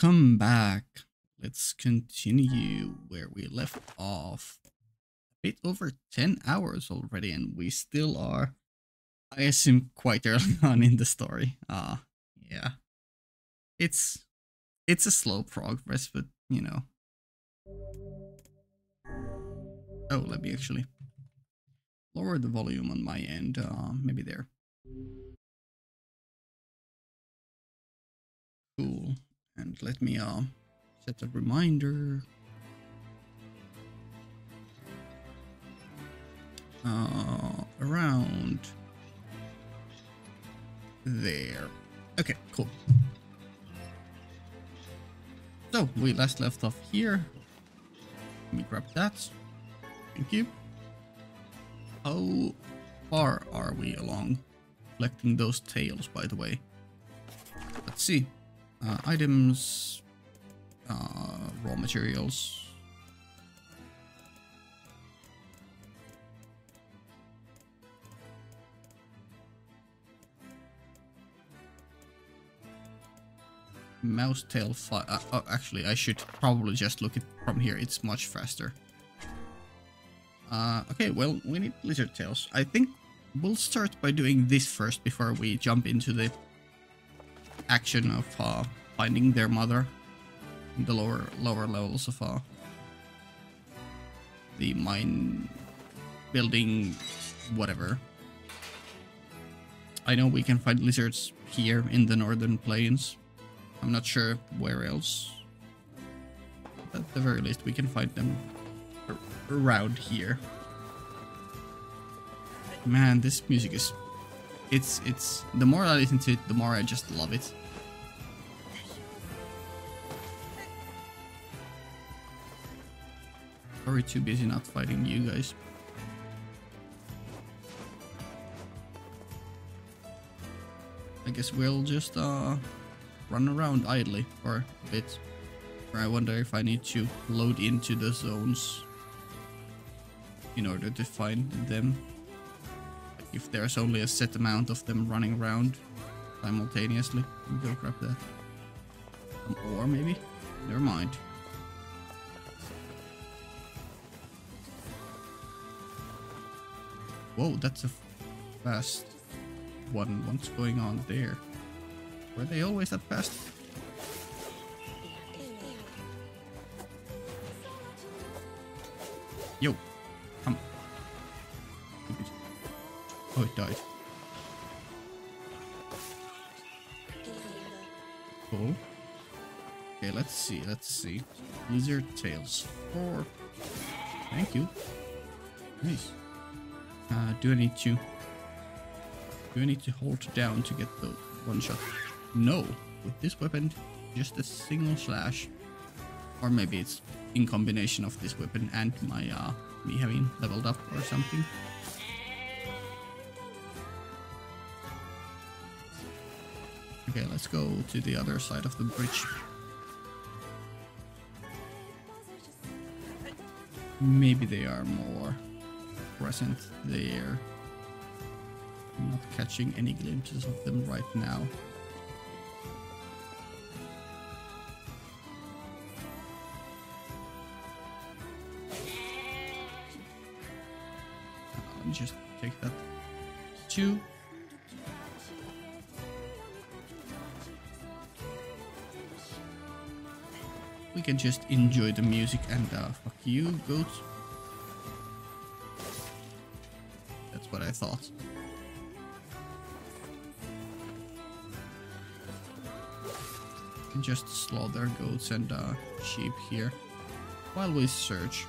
Welcome back. Let's continue where we left off. A bit over 10 hours already and we still are, I assume, quite early on in the story. Ah, uh, yeah. It's, it's a slow progress, but, you know. Oh, let me actually lower the volume on my end, uh, maybe there. And let me uh, set a reminder. Uh, around there. Okay, cool. So, we last left off here. Let me grab that. Thank you. How far are we along collecting those tails, by the way? Let's see. Uh, items, uh, raw materials. Mouse tail fly. Uh, oh, actually, I should probably just look it from here. It's much faster. Uh, okay, well, we need lizard tails. I think we'll start by doing this first before we jump into the action of uh, finding their mother in the lower lower levels of uh, the mine building whatever. I know we can find lizards here in the northern plains. I'm not sure where else. At the very least we can find them around here. Man, this music is it's it's the more I listen to it, the more I just love it. Sorry, too busy not fighting you guys. I guess we'll just uh run around idly for a bit. I wonder if I need to load into the zones in order to find them if there's only a set amount of them running around simultaneously. Go grab that. Um, or maybe? Never mind. Whoa, that's a fast one. What's going on there? Were they always that fast? Yo, Oh, it died. Cool. Okay, let's see, let's see. Lizard tails. Four. Thank you. Nice. Uh, do I need to... Do I need to hold down to get the one shot? No. With this weapon, just a single slash. Or maybe it's in combination of this weapon and my, uh, me having leveled up or something. Okay, let's go to the other side of the bridge. Maybe they are more present there. I'm not catching any glimpses of them right now. Just enjoy the music and uh, fuck you, goats. That's what I thought. just slaughter goats and uh, sheep here while we search.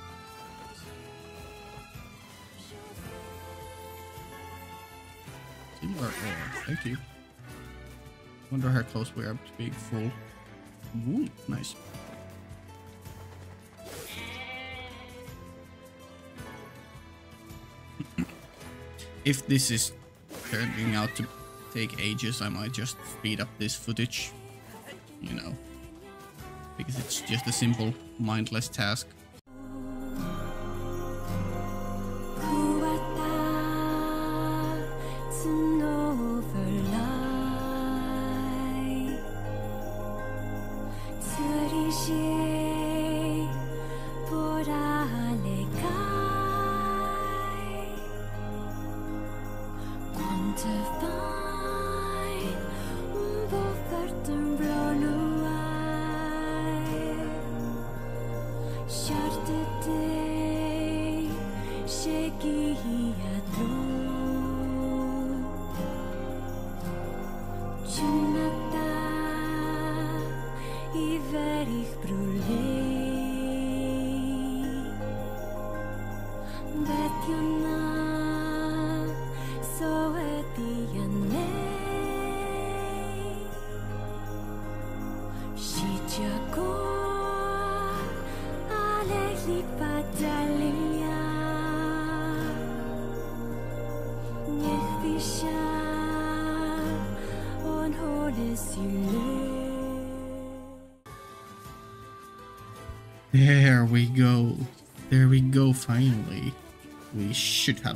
Silver ore, thank you. Wonder how close we are to being full. Ooh, nice. If this is turning out to take ages, I might just speed up this footage, you know, because it's just a simple, mindless task.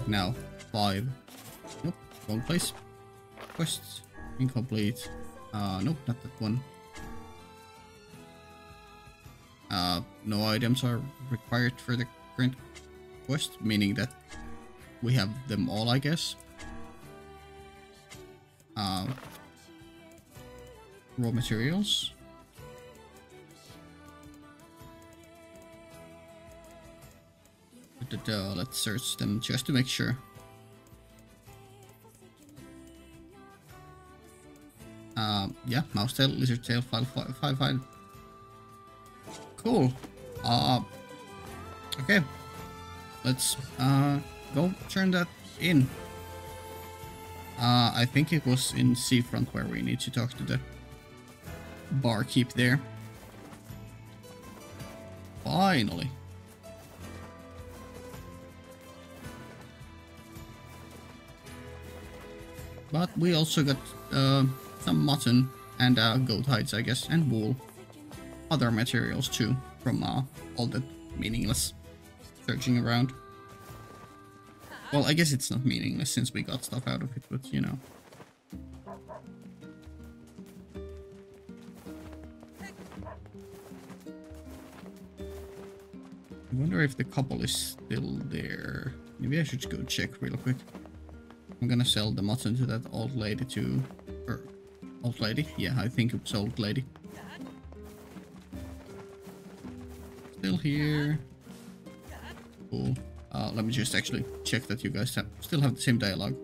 Now five. Nope, wrong place. Quests incomplete. Uh, nope, not that one. Uh, no items are required for the current quest, meaning that we have them all, I guess. Uh, raw materials. Let's search them just to make sure. Um, yeah, mouse tail, lizard tail, file, file, file, file. Cool. Uh, okay. Let's uh, go turn that in. Uh, I think it was in Seafront where we need to talk to the barkeep there. Finally. But we also got uh, some mutton and uh, goat hides, I guess, and wool. Other materials too, from uh, all the meaningless searching around. Well, I guess it's not meaningless since we got stuff out of it, but you know. I wonder if the couple is still there. Maybe I should go check real quick. I'm gonna sell the mutton to that old lady too. Or, old lady? Yeah, I think it's old lady. Still here. Cool. Uh, let me just actually check that you guys have, still have the same dialogue.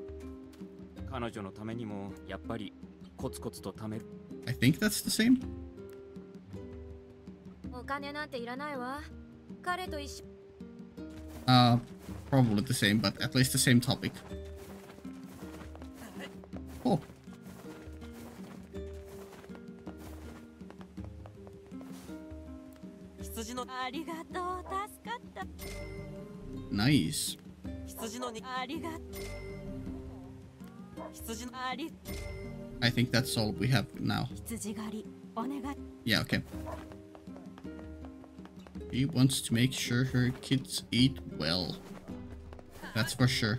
I think that's the same. Uh, probably the same, but at least the same topic. Oh. Nice. I think that's all we have now. Yeah, okay. She wants to make sure her kids eat well. That's for sure.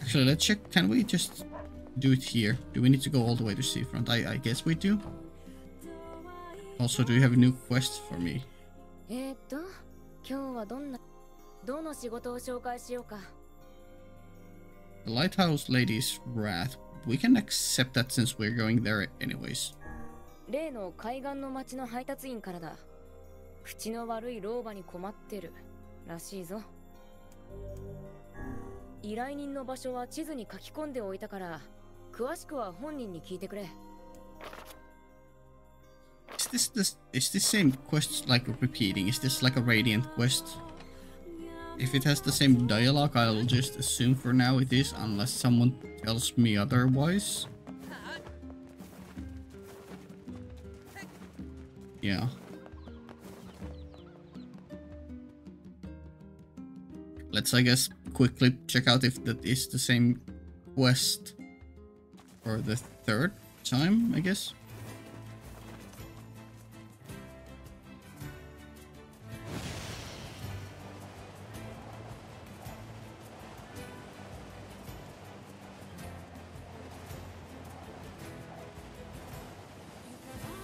Actually, let's check. Can we just do it here? Do we need to go all the way to Seafront? I, I guess we do. Also, do you have a new quest for me? The Lighthouse Lady's Wrath. We can accept that since we're going there anyways. 例の海岸の町の配達員からだ。口の悪い老婆に困ってるらしいぞ。依頼人の場所は地図に書き込んでおいたから、 詳しくは本人に聞いてくれ。Is this this is this same quest like repeating? Is this like a radiant quest? If it has the same dialogue, I'll just assume for now it is, unless someone tells me otherwise. Yeah. Let's, I guess, quickly check out if that is the same quest for the third time, I guess.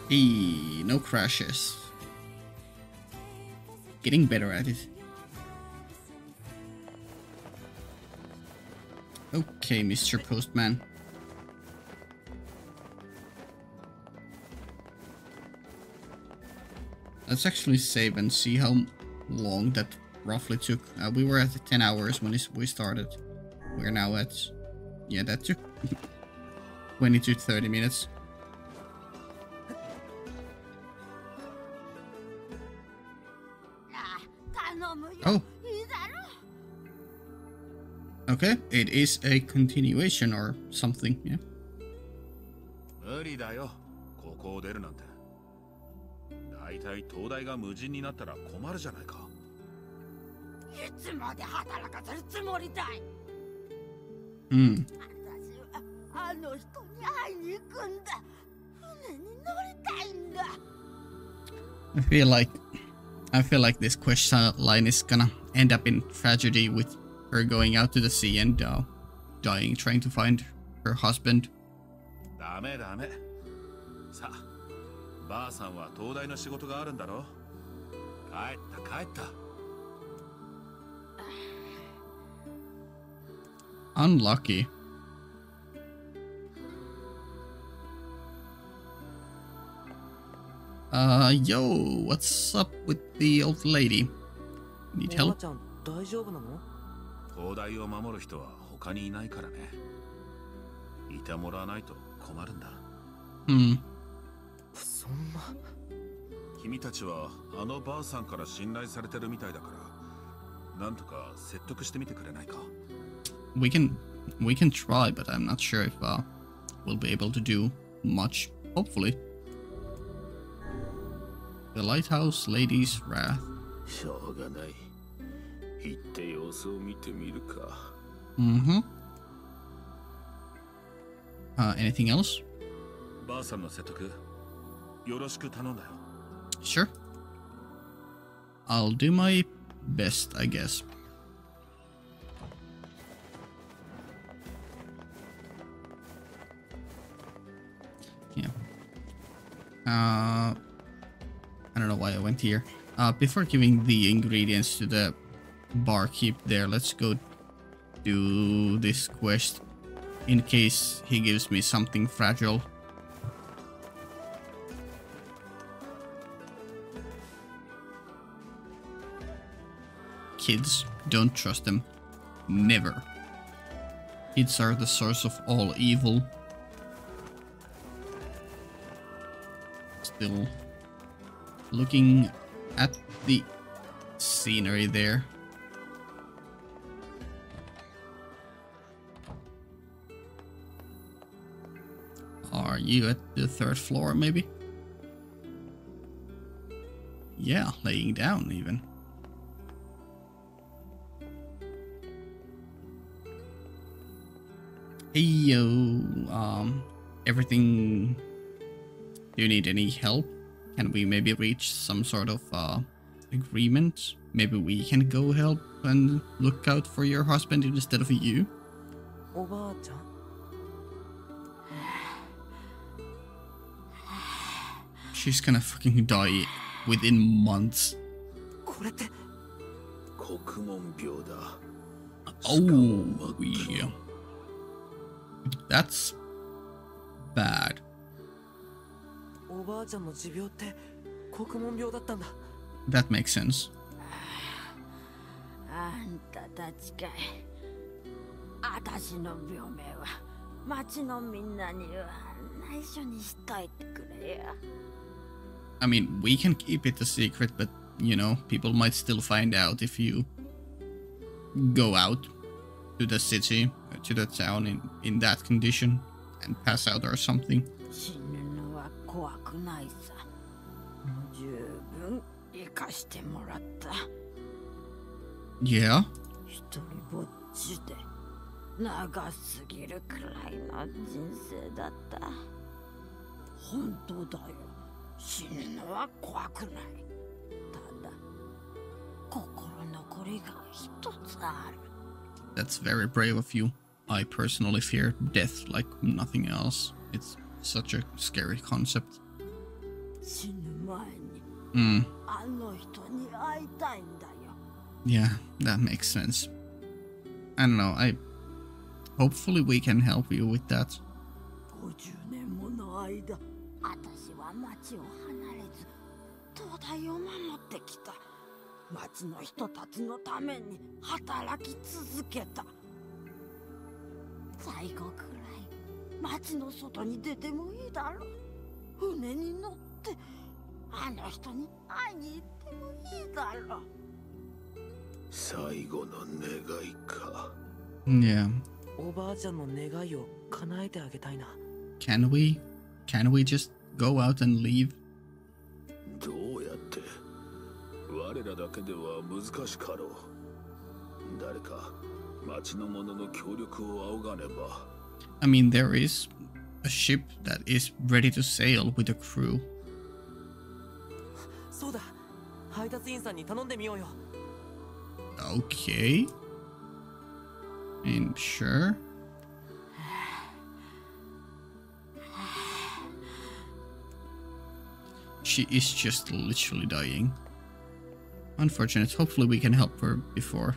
Hey, no crashes. Getting better at it. Okay, Mr. Postman. Let's actually save and see how long that roughly took. Uh, we were at 10 hours when we started. We're now at... Yeah, that took 20 to 30 minutes. Oh. Okay, it is a continuation or something, yeah. 体灯台が無人になったら困るじゃないか。いつまで働かせるつもりだい？うん。私はあの人に会いに行くんだ。船に乗りたいんだ。I feel like I feel like this question line is gonna end up in tragedy with her going out to the sea and uh, dying trying to find her husband. ばあさんは東大の仕事があるんだろ帰った帰った Unlucky. Uh, yo, what's up with the old lady? Need help? ちゃん大丈夫なの東大を守る人は他にいないからねいてもらわないと困るんだ Hmm. そんな君たちはあのばあさんから信頼されてるみたいだからなんとか説得してみてくれないか We can we can try, but I'm not sure if uh, we'll be able to do much. Hopefully. The lighthouse lady's wrath. しょうがない行って様子を見てみるか Mm-hmm. Uh, anything else? ばあさんの説得よろしく頼んだよ Sure. I'll do my best, I guess. Yeah. Uh, I don't know why I went here. Uh, before giving the ingredients to the barkeep there, let's go do this quest in case he gives me something fragile. Kids, don't trust them. Never. Kids are the source of all evil. Still looking at the scenery there. Are you at the third floor, maybe? Yeah, laying down even. Hey yo, um, everything. Do you need any help? Can we maybe reach some sort of uh, agreement? Maybe we can go help and look out for your husband instead of you? She's gonna fucking die within months. Oh, yeah. That's bad. おばあちゃんの持病って国門病だったんだ That makes sense. あんたたちかい私の病名は町のみんなには内緒にしといてくれよ I mean, we can keep it a secret, but you know, people might still find out if you go out To the city, uh, to the town in, in that condition and pass out or something. 死ぬのは怖くないさ十分生かしてもらった Yeah? 一人ぼっちで長すぎるくらいの人生だった本当だよ死ぬのは怖くないただ心残りが一つある That's very brave of you. I personally fear death like nothing else. It's such a scary concept. Mm. Yeah, that makes sense. I don't know, I... Hopefully we can help you with that. 50年もの間私は町を離れず東大を守ってきた町の人たちのために働き続けた最後くらい町の外に出てもいいだろう船に乗ってあの人に会いに行ってもいいだろう最後の願いか Yeah. おばあちゃんの願いを叶えてあげたいな Can we? Can we just go out and leave? どうやって 我らだけでは難しかろう誰か町の者の協力を仰がねば I mean, there is a ship that is ready to sail with a crew. そうだ配達員さんに頼んでみようよ Okay. And sure. She is just literally dying. Unfortunate. Hopefully we can help her before.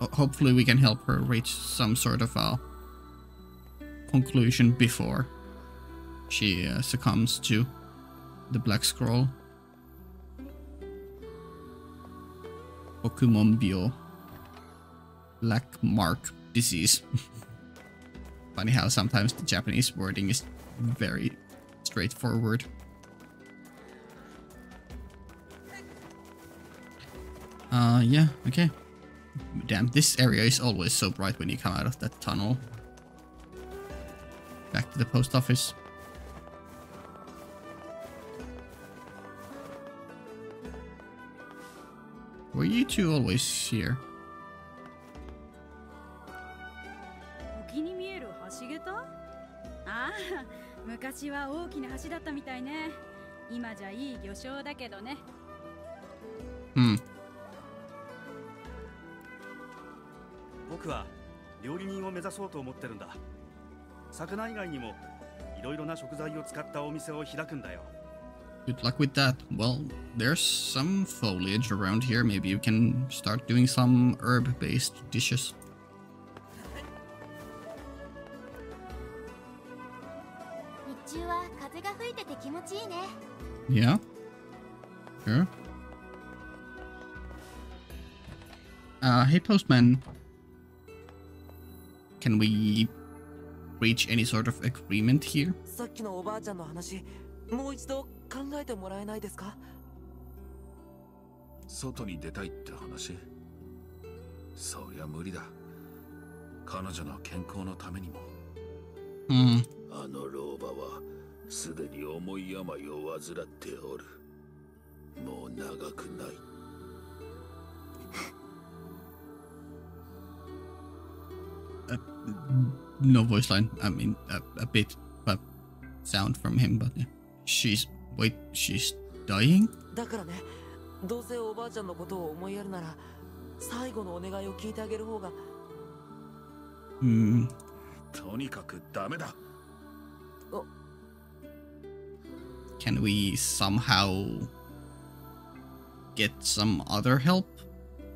Hopefully we can help her reach some sort of a conclusion before she uh, succumbs to the Black Scrawl. Pokemon Bio. Black Mark Disease. Funny how sometimes the Japanese wording is very straightforward. Uh, yeah, okay. Damn, this area is always so bright when you come out of that tunnel. Back to the post office. Were you two always here? Hmm. 僕は料理人を目指そうと思ってるんだ魚以外にもいろいろな食材を使ったお店を開くんだよ Good luck with that. Well, there's some foliage around here. Maybe you can start doing some herb-based dishes. 日中は風が吹いてて気持ちいいね Yeah? Sure. Uh, hey, postman. Can we reach any sort of agreement here? さっきのおばあちゃんの話もう一度考えてもらえないですか？外に出たいって話？そりゃ無理だ。彼女の健康のためにも。Hmm. あの老婆はすでに重い病を患っておる。もう長くない No voice line. I mean, a, a bit, but sound from him. But yeah. she's wait, she's dying. だからねどうせおばあちゃんのことを思いやるなら最後のお願いを聞いてあげる方が Hmm. とにかくダメだ Can we somehow get some other help?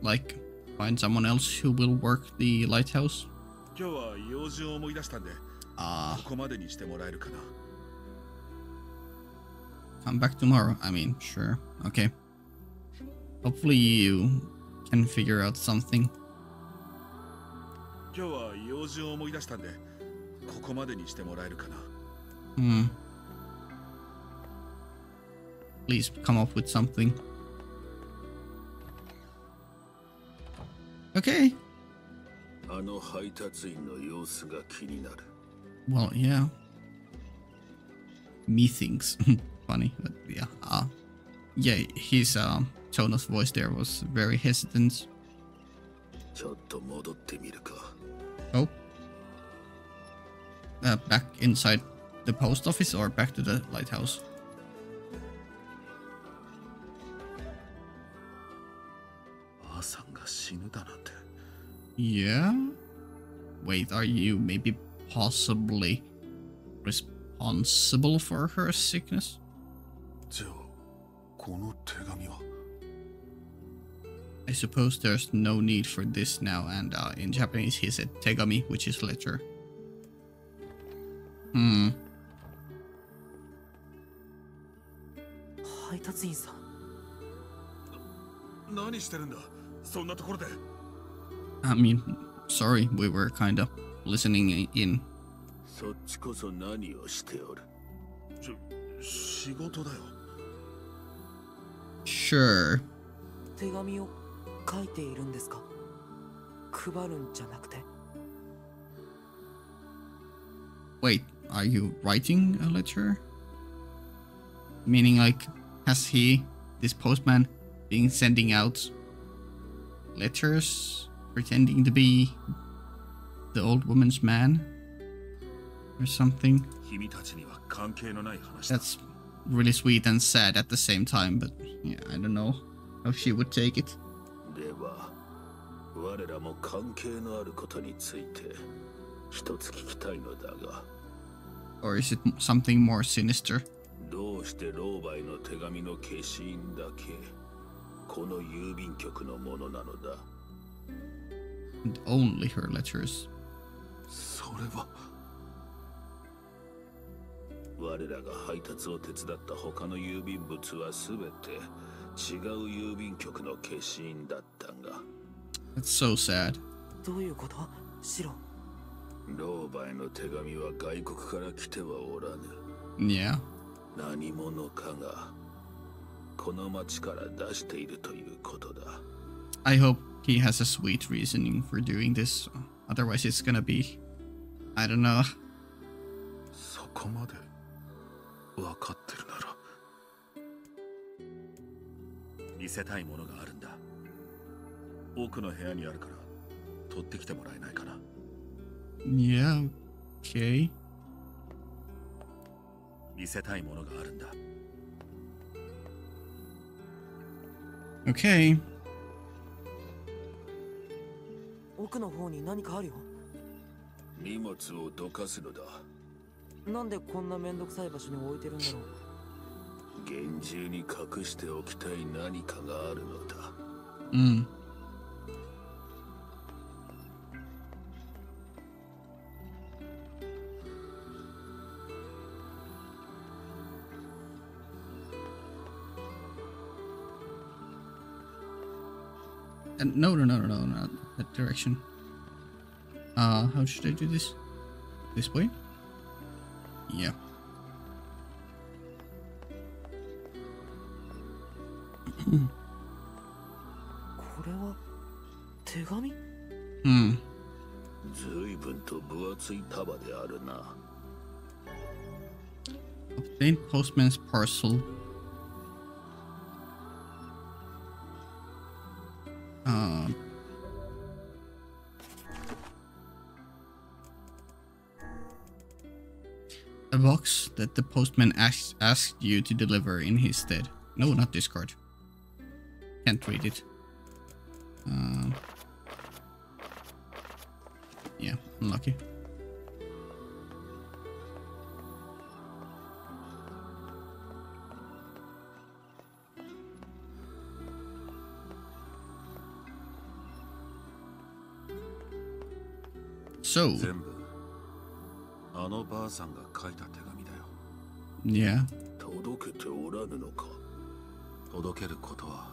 Like find someone else who will work the lighthouse? 今日は用事を思い出したんで Ah, ここまでにしてもらえるかな come back tomorrow. I mean, sure. Okay. Hopefully you can figure out something. 今日は用事を思い出したんでここまでにしてもらえるかな Hmm. Please come up with something. Okay. あの配達員の様子が気になる Well, yeah. Methinks. Funny, but yeah. Uh, yeah, his uh, tone of voice there was very hesitant. ちょっと戻ってみるか Oh. Uh, back inside the post office or back to the lighthouse? Yeah? Wait, are you maybe possibly responsible for her sickness? I suppose there's no need for this now, and uh, in Japanese he said tegami, which is letter. Hmm. What are you doing? I mean, sorry, we were kind of listening in. そっちこそ何をしておるし仕事だよ Sure. 手紙を書いているんですか配るんじゃなくて Wait, are you writing a letter? Meaning, like, has he, this postman, been sending out letters pretending to be the old woman's man? Or something? 君たちには関係のない話だ That's really sweet and sad at the same time, but yeah, I don't know how she would take it. では我らも関係のあることについて一つ聞きたいのだが Or is it something more sinister? どうして老媒の手紙の消印だけこの郵便局のものなのだ And only her letters. それは我らが配達を手伝った他の郵便物は全て違う郵便局の消印だったが That's so sad. どういうことシロ老媒の手紙は外国から来てはおらぬ Yeah. 何者かがこの町から出しているということだ I hope he has a sweet reasoning for doing this. Otherwise, it's gonna be. I don't know. そこまで分かってるなら見せたいものがあるんだ奥の部屋にあるから取ってきてもらえないかな Yeah, okay. 見せたいものがあるんだ Okay. 奥の方に何かあるよ。荷物をどかすのだ。なんでこんなめんどくさい場所に置いてるんだろう。厳重に隠しておきたい何かがあるのだ。Mm. And no, no, no, no, no, not that direction. Uh, how should I do this? This way? Yeah. これは手紙 Hmm. 随分と分厚い束であるな Obtained postman's parcel. Uh, A box that the postman asked, asked you to deliver in his stead. No, not discard. Can't read it. Um, yeah, unlucky. So, 全部あのばあさんが書いた手紙だよ yeah? 届けておらぬのか？届けることは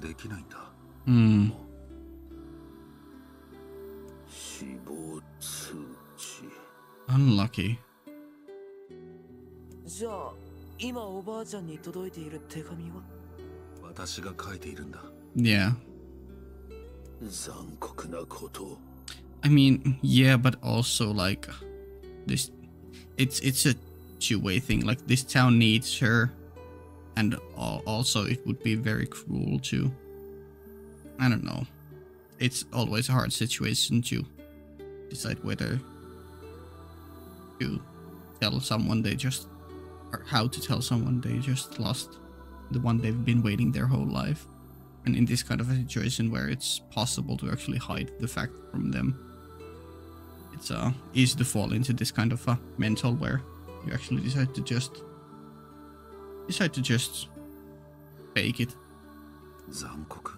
できないんだ Hmm. 死亡通知 Unlucky. じゃあ今おばあちゃんに届いている手紙は？私が書いているんだ Yeah. 残酷なことを I mean, yeah, but also like this it's it's a two-way thing. Like this town needs her and also it would be very cruel to I don't know. It's always a hard situation to decide whether to tell someone they just or how to tell someone they just lost the one they've been waiting their whole life. And in this kind of a situation where it's possible to actually hide the fact from them, it's uh easy to fall into this kind of a mental where you actually decide to just decide to just fake it. 残酷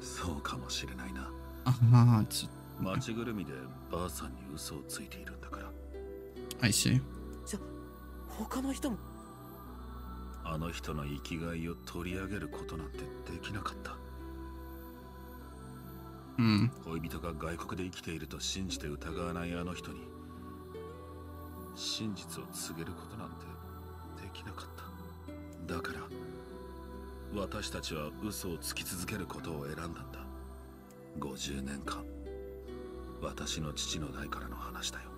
そうかもしれないな Ah, it's 町ぐるみでばあさんに嘘をついているんだから I see. 他の人もあの人の生きがいを取り上げることなんてできなかった Hmm. 恋人が外国で生きていると信じて疑わないあの人に真実を告げることなんてできなかった。だから私たちは嘘をつき続けることを選んだんだ。50年間私の父の代からの話だよ。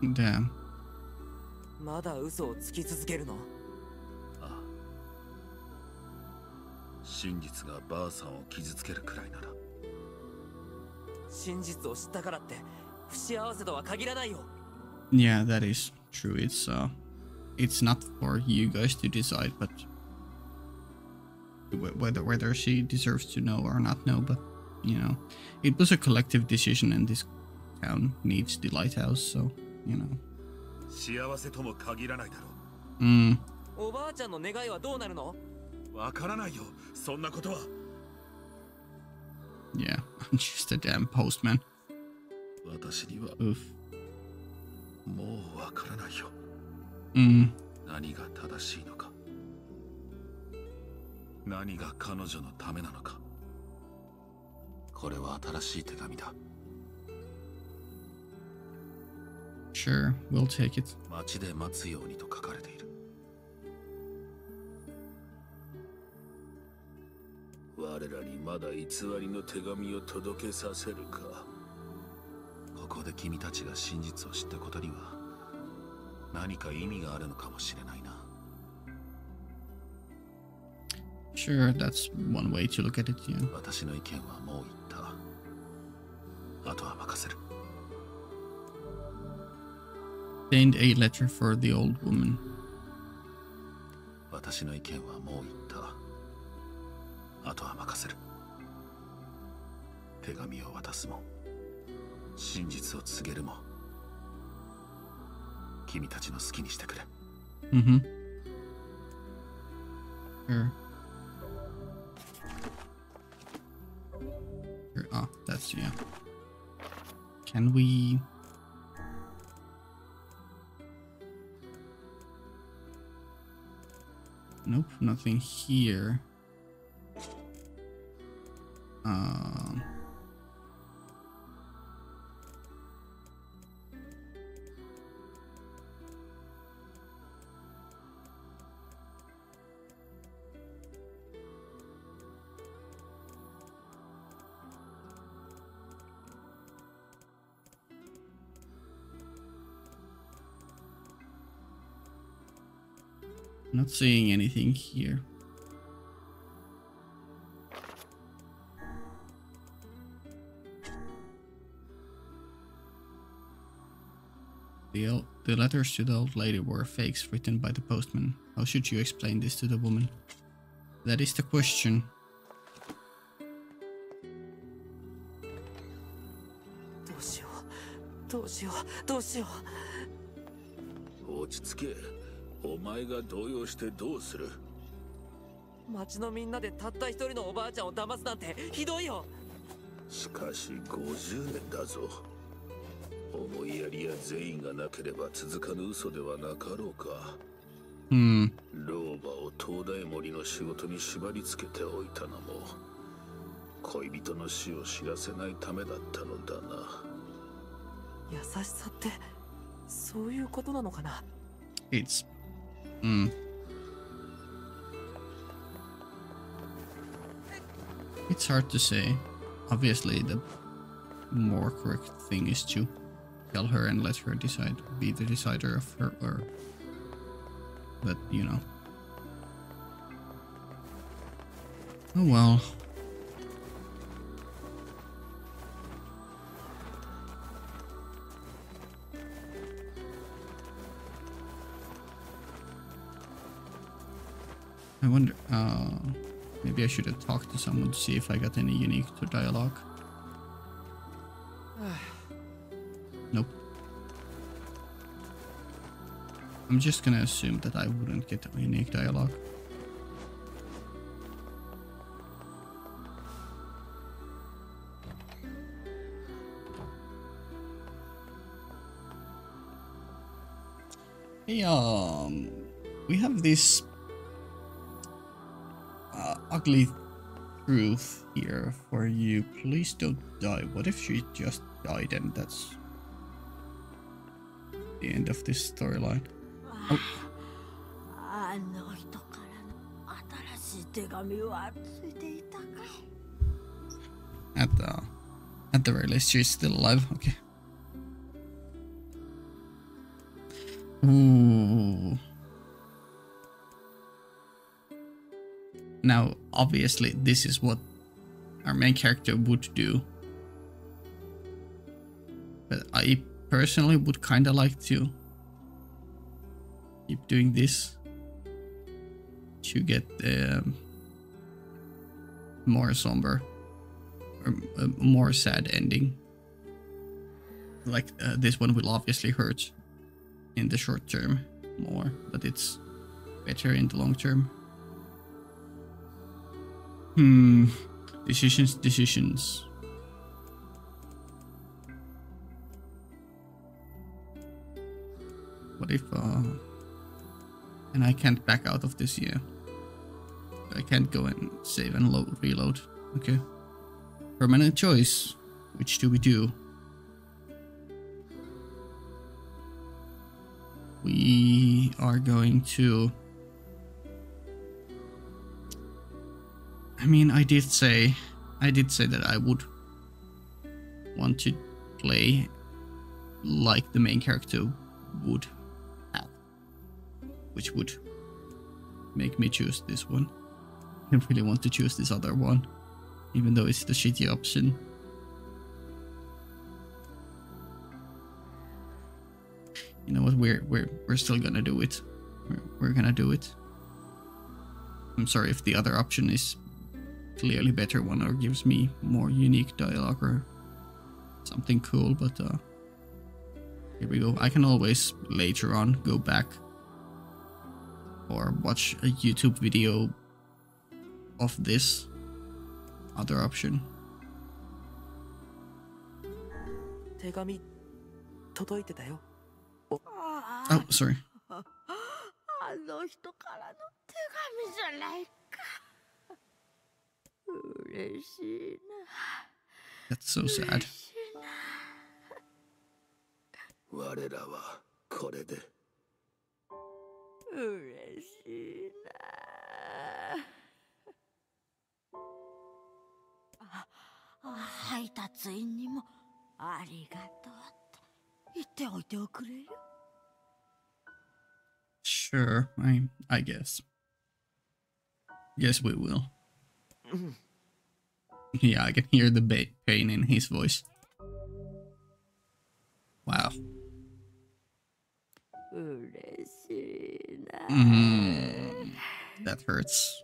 Damn. まだ嘘をつき続けるの？ああ。真実がばあさんを傷つけるくらいなら 真実を知ったからって不幸せとは限らないよ Yeah, that is true. It's uh, it's not for you guys to decide, but wh- whether whether she deserves to know or not know. But you know, it was a collective decision, and this town needs the lighthouse. So you know. 幸せとも限らないだろ Mm. おばあちゃんの願いはどうなるのうわからないよそんなことは Yeah, I'm just a damn postman. 私には Oof. もうわからないよ Mm. 何が正しいのか何が彼女のためなのかこれは新しい手紙だ Sure, we'll take it. 街で待つようにと書かれている る我らにまだ偽りの手紙を届けさせるかここで君たちが真実を知ったことには何か意味があるのかもしれないな Sure, that's one way to look at it. Yeah. 私の意見はもう言ったあとは任せる Obtained a letter for the old woman. 私の意見はもう言った あとは任せる。手紙を渡すも真実を告げるも君たちの好きにしてくれ。うんうん。やん Can we? Nope, nothing here. Um. Not seeing anything here. The, el- the letters to the old lady were fakes written by the postman. How should you explain this to the woman? That is the question. どうしようどうしようどうしよ落ち着けお前が動揺してどうするう町のみんなでたった一人のおばあちゃんを騙すなんてひどいよしかし50年だぞ思 いやりや善意がなければ続かぬ嘘ではなかろうか。うん。老婆を灯台守の仕事に縛り付けておいたのも、恋人の死を知らせないためだったのだな。優しさって、そういうことなのかな It's... hard to say. Obviously, the more correct thing is to tell her and let her decide, be the decider of her, or. But, you know. Oh well. I wonder, uh, maybe I should have talked to someone to see if I got any unique to dialogue. I'm just gonna assume that I wouldn't get a unique dialogue. Hey, um, we have this uh, ugly truth here for you. Please don't die. What if she just died and that's the end of this storyline? あの人からの新しい手紙はついていたかい At the at the very least, she's still alive. Okay. Ooh. Now, obviously, this is what our main character would do. But I personally would kind of like to keep doing this to get um, more somber or a more sad ending. Like uh, this one will obviously hurt in the short term more, but it's better in the long term. Hmm. Decisions, decisions. What if, uh. And I can't back out of this year. I can't go and save and load, reload. Okay. Permanent choice. Which do we do? We are going to. I mean, I did say, I did say that I would want to play like the main character would which would make me choose this one. I really want to choose this other one, even though it's the shitty option. You know what? We're we're we're still gonna do it. We're, we're gonna do it. I'm sorry if the other option is clearly better one or gives me more unique dialogue or something cool, but uh, here we go. I can always later on go back or watch a YouTube video of this other option. 手紙届いてたよ Oh, sorry. あの人からの手紙じゃないか嬉しいな That's so sad. 我らはこれで 嬉しいなああ配達員にもありがとうって言っておいておくれよ Sure, I I guess. Yes, we will. Yeah, I can hear the ba- pain in his voice. Wow. Mm, that hurts.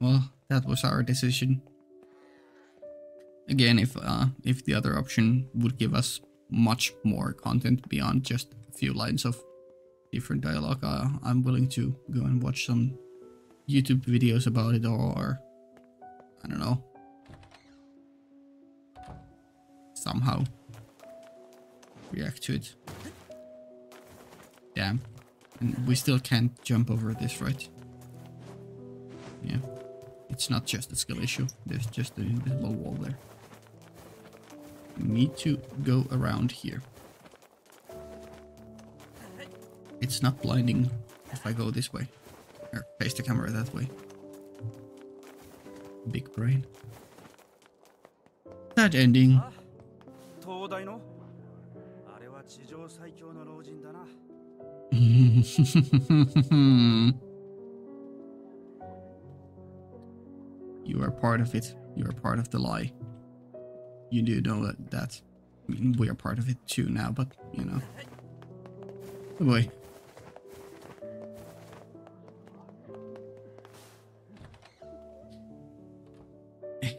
Well, that was our decision. Again, if uh, if the other option would give us much more content beyond just a few lines of different dialogue, uh, I'm willing to go and watch some YouTube videos about it or I don't know somehow react to it. Damn. And we still can't jump over this, right? Yeah. It's not just a skill issue. There's just an invisible wall there. We need to go around here. It's not blinding if I go this way. Or face the camera that way. Big brain. That ending. 東大のあれは地上最強の老人だな you are part of it. You are part of the lie. You do know that. that. I mean, we are part of it too now, but you know. Oh boy.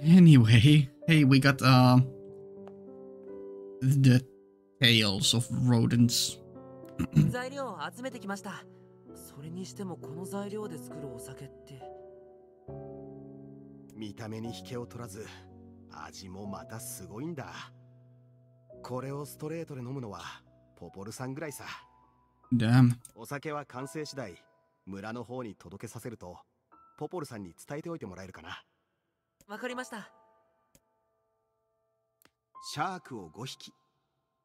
Anyway, hey, we got uh the tales of rodents. 材料を集めてきました。それにしてもこの材料で作るお酒って。見た目に引けを取らず味もまたすごいんだ。これをストレートで飲むのはポポルさんぐらいさ。Damn. お酒は完成次第村の方に届けさせるとポポルさんに伝えておいてもらえるかな。わかりました。シャークを5匹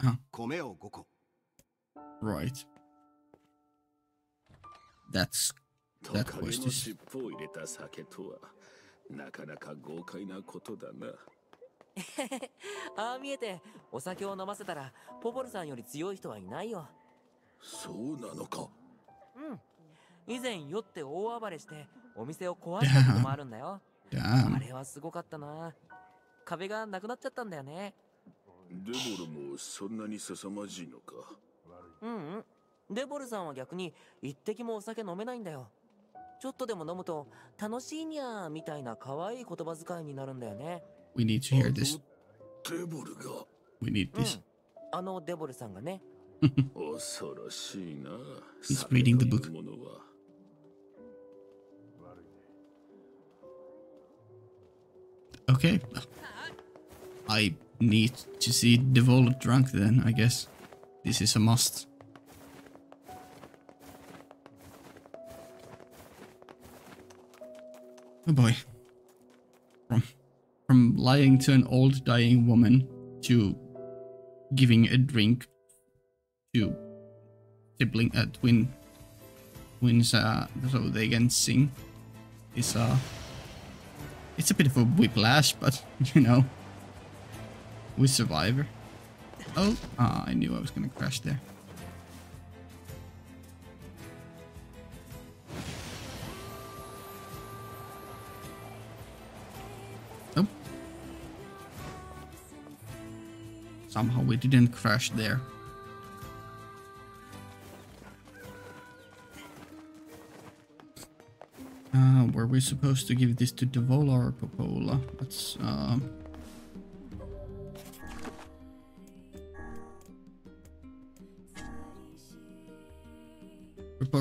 あ米を5個。Right. That's ト That quest is- 尻尾を入れた酒とはなかなか豪快なことだな。ああ見えてお酒を飲ませたらポポルさんより強い人はいないよ。そうなのか。うん。以前酔って大暴れしてお店を壊したこともあるんだよ。あ.れはすごかったな。壁がなくなっちゃったんだよねデボルもそんなに凄まじいのか？うんうんデボルさんは逆に一滴もお酒飲めないんだよちょっとでも飲むと楽しいにゃーみたいな可愛い言葉遣いになるんだよね We need to hear this. デボルが？We need うん this. あのデボルさんがね 恐ろしいな He's reading the book. いうものは Okay. I need to see Devola drunk then, I guess. This is a must. Oh boy. From from lying to an old dying woman to giving a drink to sibling uh, twin twins uh, so they can sing is uh it's a bit of a whiplash, but you know, we survivor. Oh, ah, I knew I was gonna crash there. Nope. Somehow we didn't crash there. Uh, were we supposed to give this to Devola or Popola? Let's.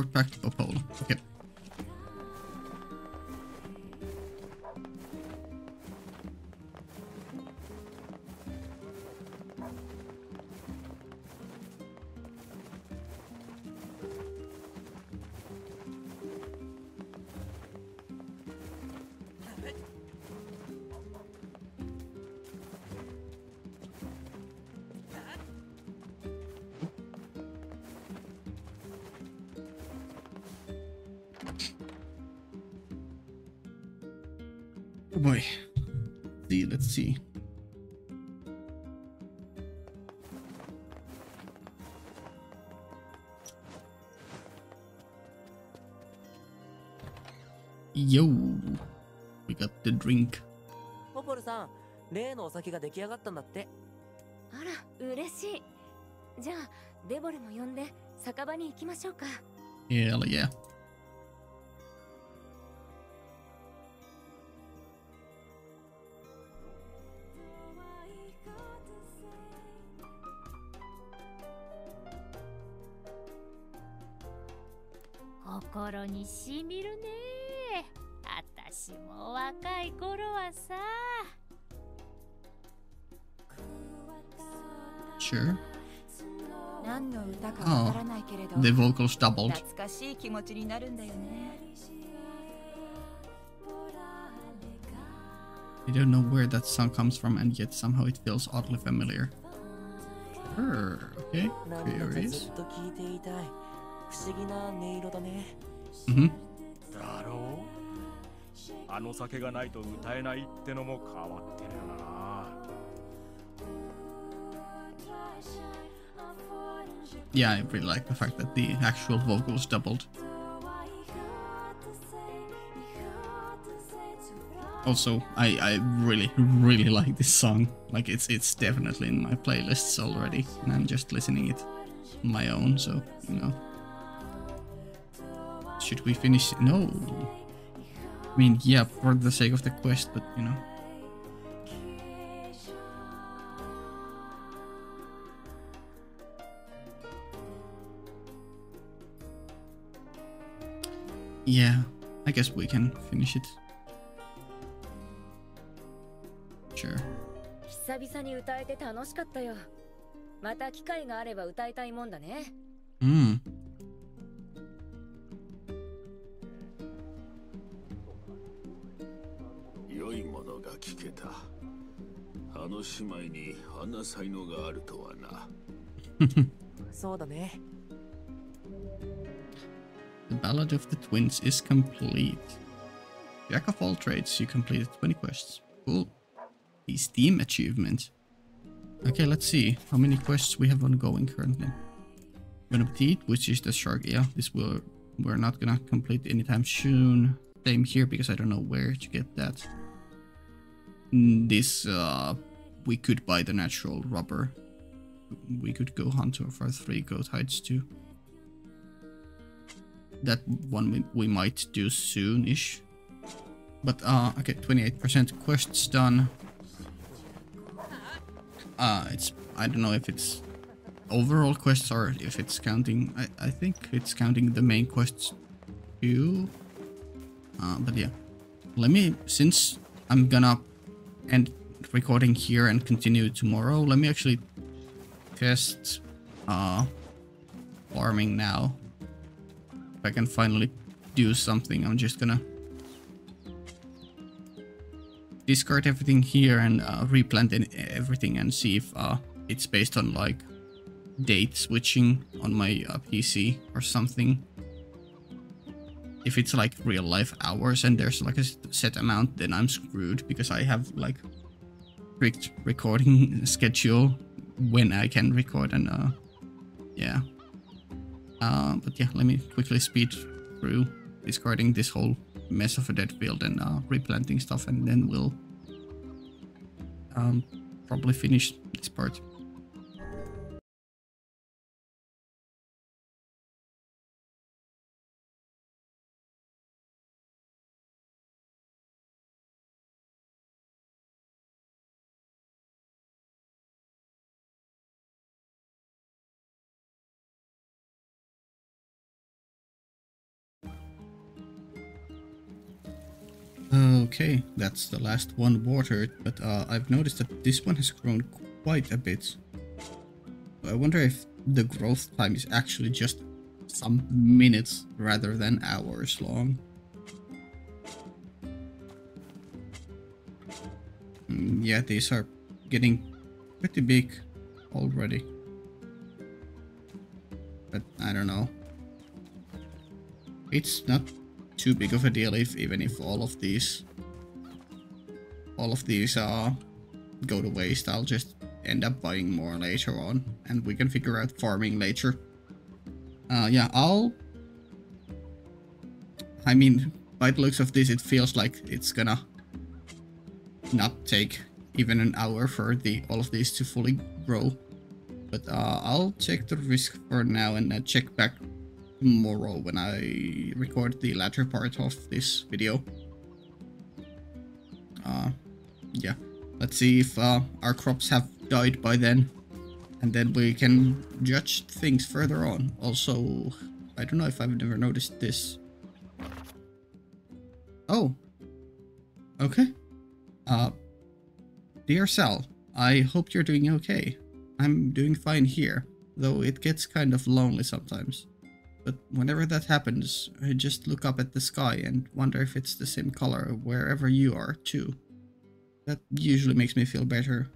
Back to Popola. Okay. We got the drink. ポポルさん例のお酒が出来上がったんだってあら嬉しいじゃあデボルも呼んで酒場に行きましょうか yeah. "心にしみるね若い頃はさ Sure. 何の歌か Oh, わからないけれど、 the vocals doubled. 懐かしい気持ちになるんだよね I don't know where that song comes from, and yet somehow it feels oddly familiar. Sure, okay, なんだかず curious. っと聞いていたい不思議な音色だね Mm-hmm. だろうあの酒がないと歌えないってのも変わってるよな Yeah, I really like the fact that the actual vocals doubled. Also, I, I really, really like this song. Like it's it's definitely in my playlists already, and I'm just listening it on my own. So you know, should we finish? No. I mean, yeah, for the sake of the quest, but you know. Yeah, I guess we can finish it. Sure. 久々に歌えて楽しかったよ また機会があれば歌いたいもんだね Hmm. 良 姉妹にあんな才能があるとはなそうだね The Ballad of the Twins is complete. Jack of all trades, you completed 20 quests. Cool. The Steam achievement. Okay, let's see how many quests we have ongoing currently. Bon Appetit, which is the shark. Yeah, this will we're not gonna complete anytime soon. Same here because I don't know where to get that. Mm, This uh we could buy the natural rubber. We could go hunt for three goat hides too that one we, we might do soon-ish. But, uh, okay, 28% quests done. Uh, it's, I don't know if it's overall quests or if it's counting, I, I think it's counting the main quests too. Uh, but yeah, let me, since I'm gonna end recording here and continue tomorrow, let me actually test, uh, farming now if I can finally do something, I'm just gonna discard everything here and uh, replant everything and see if uh, it's based on like date switching on my uh, PC or something. If it's like real life hours and there's like a set amount, then I'm screwed because I have like strict recording schedule when I can record and uh, yeah. Uh, but yeah, let me quickly speed through discarding this whole mess of a dead field and uh, replanting stuff, and then we'll um, probably finish this part. Okay, that's the last one watered, but uh, I've noticed that this one has grown quite a bit. I wonder if the growth time is actually just some minutes rather than hours long. Mm, yeah, these are getting pretty big already. But I don't know. It's not too big of a deal if even if all of these all of these uh go to waste. I'll just end up buying more later on and we can figure out farming later. Uh yeah I'll I mean by the looks of this it feels like it's gonna not take even an hour for the all of these to fully grow. But uh I'll check the risk for now and uh, check back tomorrow when I record the latter part of this video. Uh, yeah, let's see if uh, our crops have died by then, and then we can judge things further on. Also, I don't know if I've never noticed this. Oh, okay. Uh, dear Sal, I hope you're doing okay. I'm doing fine here, though it gets kind of lonely sometimes. But whenever that happens, I just look up at the sky and wonder if it's the same color wherever you are, too. That usually makes me feel better.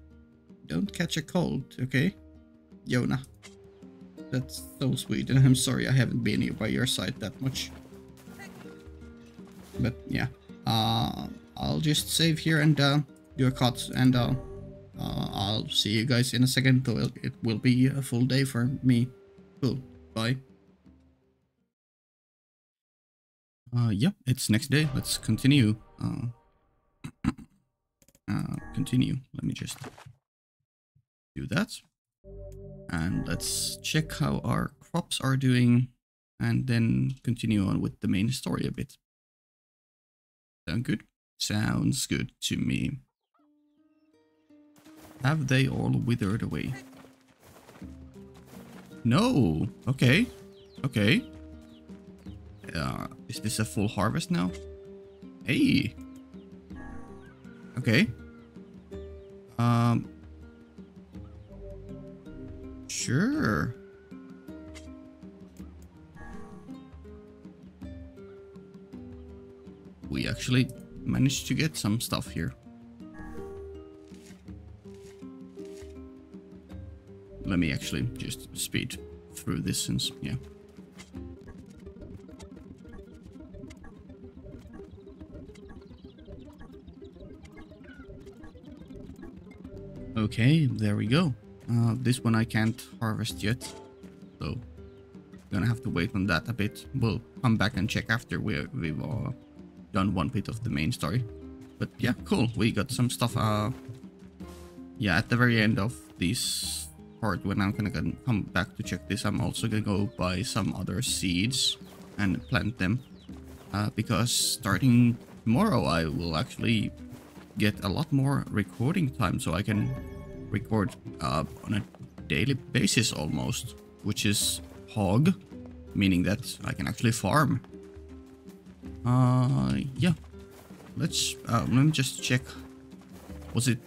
Don't catch a cold, okay? Yonah. That's so sweet, and I'm sorry I haven't been here by your side that much. But yeah, uh, I'll just save here and uh, do a cut, and uh, uh, I'll see you guys in a second. Though it will be a full day for me. Cool. Bye. Uh, yeah, it's next day. Let's continue. Uh, continue. Let me just do that. And let's check how our crops are doing and then continue on with the main story a bit. Sound good? Sounds good to me. Have they all withered away? No. Okay. Okay. Uh, is this a full harvest now? Hey. Okay. Um. Sure. We actually managed to get some stuff here. Let me actually just speed through this since, yeah. Okay, there we go. Uh, this one I can't harvest yet, so gonna have to wait on that a bit. We'll come back and check after we, we've uh, done one bit of the main story. But yeah, cool. We got some stuff. Uh, yeah, at the very end of this part, when I'm gonna come back to check this, I'm also gonna go buy some other seeds and plant them. Uh, because starting tomorrow, I will actually get a lot more recording time, so I can record uh, on a daily basis almost, which is hog, meaning that I can actually farm. Uh, yeah. Let's, uh, let me just check. Was it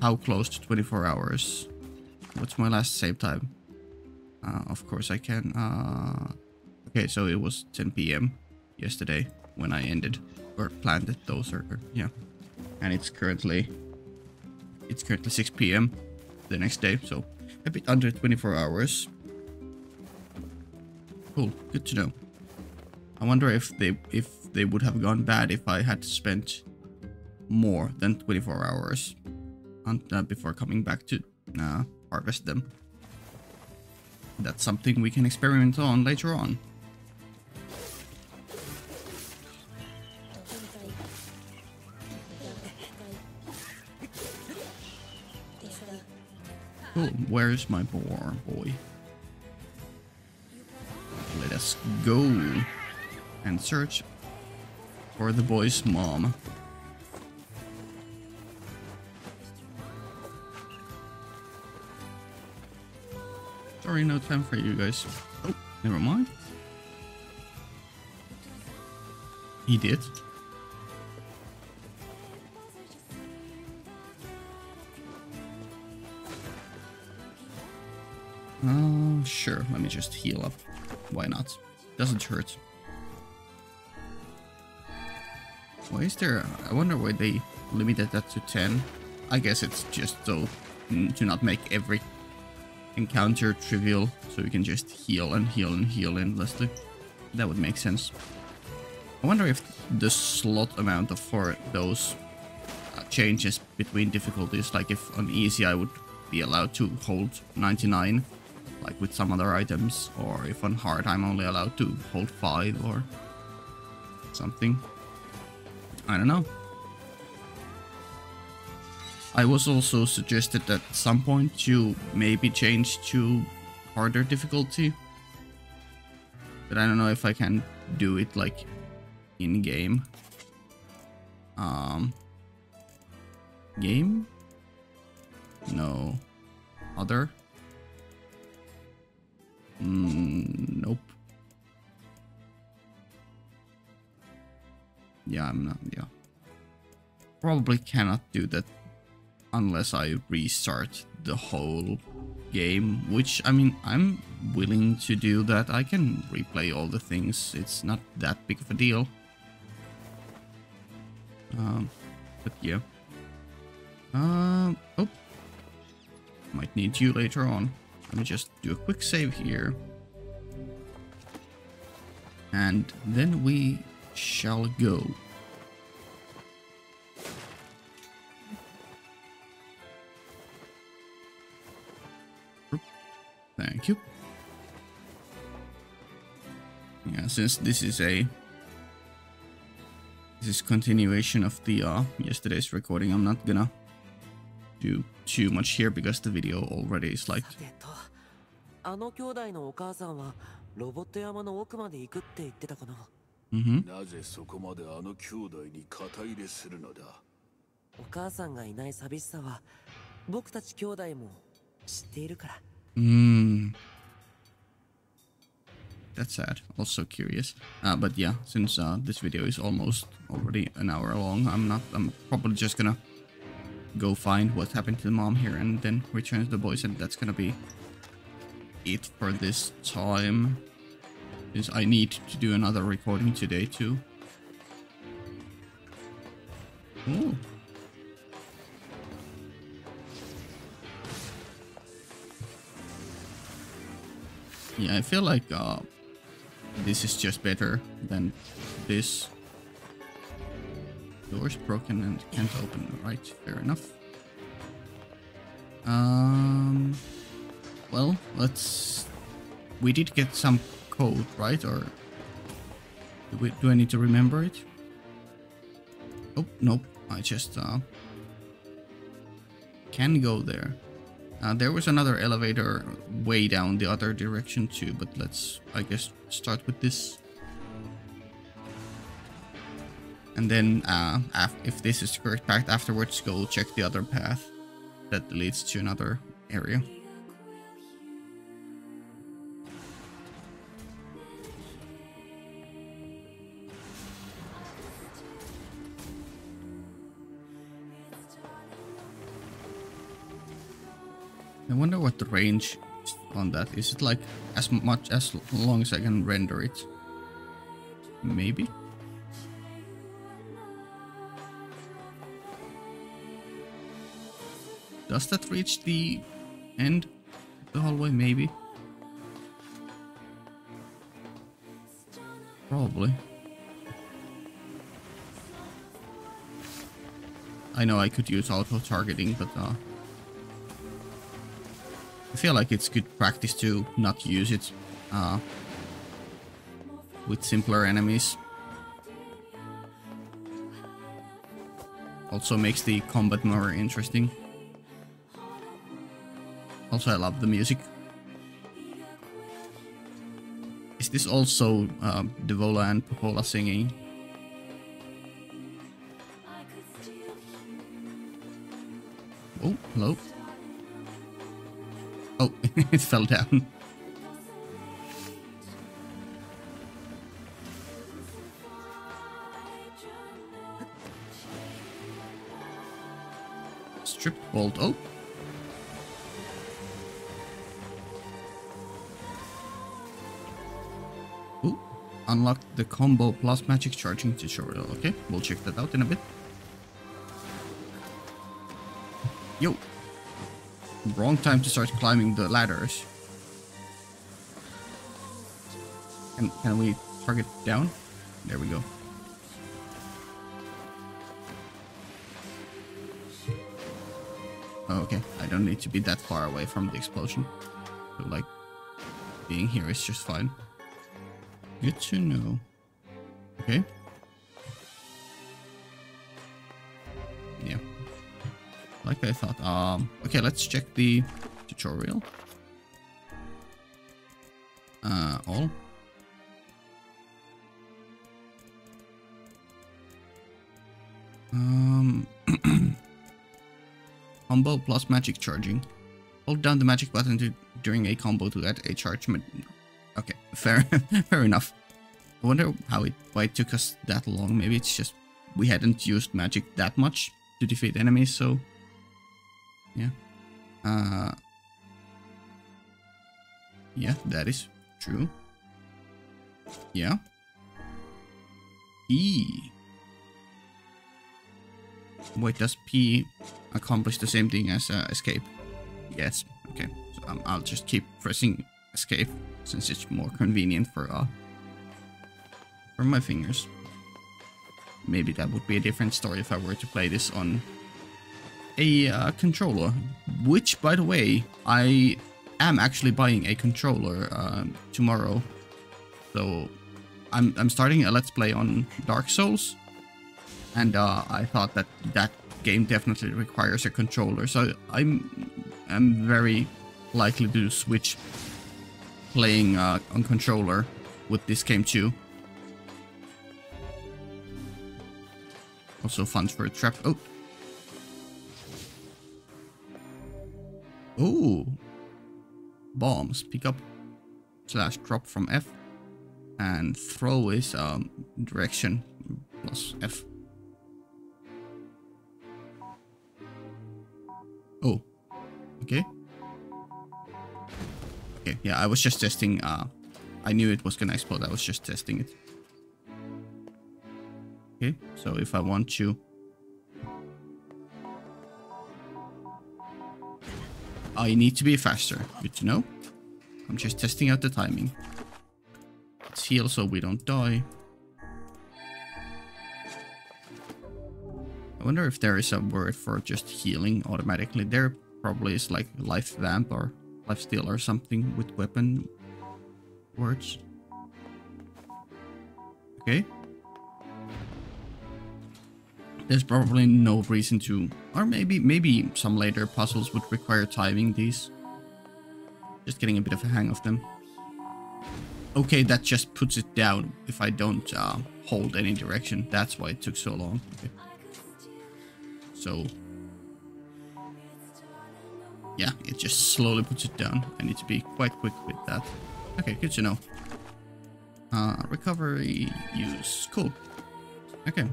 how close to 24 hours? What's my last save time? Uh, of course I can, uh, okay, so it was 10 p.m. yesterday when I ended or planted those, or yeah. And it's currently it's currently 6 p.m. the next day, so a bit under 24 hours. Cool, good to know. I wonder if they if they would have gone bad if I had spent more than 24 hours on, uh, before coming back to uh, harvest them. That's something we can experiment on later on. Oh, where's my boar boy? Let us go and search for the boy's mom. Sorry, no time for you guys. Oh, never mind. He did. Uh, sure, let me just heal up. Why not? Doesn't hurt. Why is there... I wonder why they limited that to 10. I guess it's just so to not make every encounter trivial, so you can just heal and heal and heal endlessly. That would make sense. I wonder if the slot amount of for those uh, changes between difficulties, like if on easy I would be allowed to hold 99 like with some other items, or if on hard I'm only allowed to hold 5 or something. I don't know. I was also suggested at some point to maybe change to harder difficulty. But I don't know if I can do it like in game. Um game? No. Other? Mm, nope. Yeah, I'm not, yeah. Probably cannot do that unless I restart the whole game, which, I mean, I'm willing to do that. I can replay all the things. It's not that big of a deal. Um, but yeah. Um, oh. Might need you later on. Let me just do a quick save here. And then we shall go. Thank you. Yeah, since this is a this is continuation of the uh, yesterday's recording, I'm not gonna do too much here because the video already is like あの兄弟のお母さんはロボット山の奥まで行くって言ってたかな。 Mm-hmm. なぜそこまであの兄弟に肩入れするのだお母さんがいない寂しさは僕たち兄弟も知っているから。 Mm. That's sad. Also curious. Uh, but yeah, since uh, this video is almost already an hour long, I'm not. I'm probably just gonna go find what happened to the mom here and then return to the boys and that's gonna be it for this time. Because I need to do another recording today too. Ooh. Yeah, I feel like uh, this is just better than this. Door's broken and can't open. Right, fair enough. Um, well, let's... We did get some code, right? Or do, we, do I need to remember it? Oh, nope. I just uh, can go there. Uh, there was another elevator way down the other direction too, but let's, I guess, start with this. And then, uh, if this is the correct path afterwards, go check the other path that leads to another area. I wonder what the range on that is. It like as much as long as I can render it? Maybe. Does that reach the end of the hallway? Maybe. Probably. I know I could use auto targeting, but uh, I feel like it's good practice to not use it uh, with simpler enemies. Also makes the combat more interesting. Also, I love the music. Is this also uh, Devola and Popola singing? Oh, hello. Oh, it fell down. Strip bolt. Oh. Unlock the combo plus magic charging tutorial. Okay, we'll check that out in a bit. Yo. Wrong time to start climbing the ladders. Can, can we target down? There we go. Oh, okay, I don't need to be that far away from the explosion. Like, being here is just fine. Good to know. Okay. Yeah. Like I thought. Um. Okay, let's check the tutorial. Uh, all. Um. combo plus magic charging. Hold down the magic button to, during a combo to add a charge. Fair, fair enough. I wonder how it why it took us that long. Maybe it's just we hadn't used magic that much to defeat enemies, so yeah. Uh, yeah, that is true. Yeah. E. Wait, does P accomplish the same thing as uh, escape? Yes. Okay. So um, I'll just keep pressing escape since it's more convenient for uh for my fingers. Maybe that would be a different story if I were to play this on a uh, controller, which, by the way, I am actually buying a controller uh, tomorrow. So I'm I'm starting a let's play on Dark Souls, and uh, I thought that that game definitely requires a controller. So I'm I'm very likely to switch playing uh, on controller with this game too. Also funds for a trap. Oh. Oh. Bombs. Pick up slash drop from F. And throw is um, direction plus F. Oh. Okay. Okay, yeah, I was just testing, uh, I knew it was gonna explode, I was just testing it. Okay, so if I want to... I need to be faster, good to know. I'm just testing out the timing. Let's heal so we don't die. I wonder if there is a word for just healing automatically. There probably is like life vamp or life steal or something with weapon words. Okay. There's probably no reason to, or maybe maybe some later puzzles would require timing these. Just getting a bit of a hang of them. Okay, that just puts it down if I don't uh, hold any direction. That's why it took so long. Okay. So, yeah, it just slowly puts it down. I need to be quite quick with that. Okay, good to know. Uh, recovery use. Cool. Okay.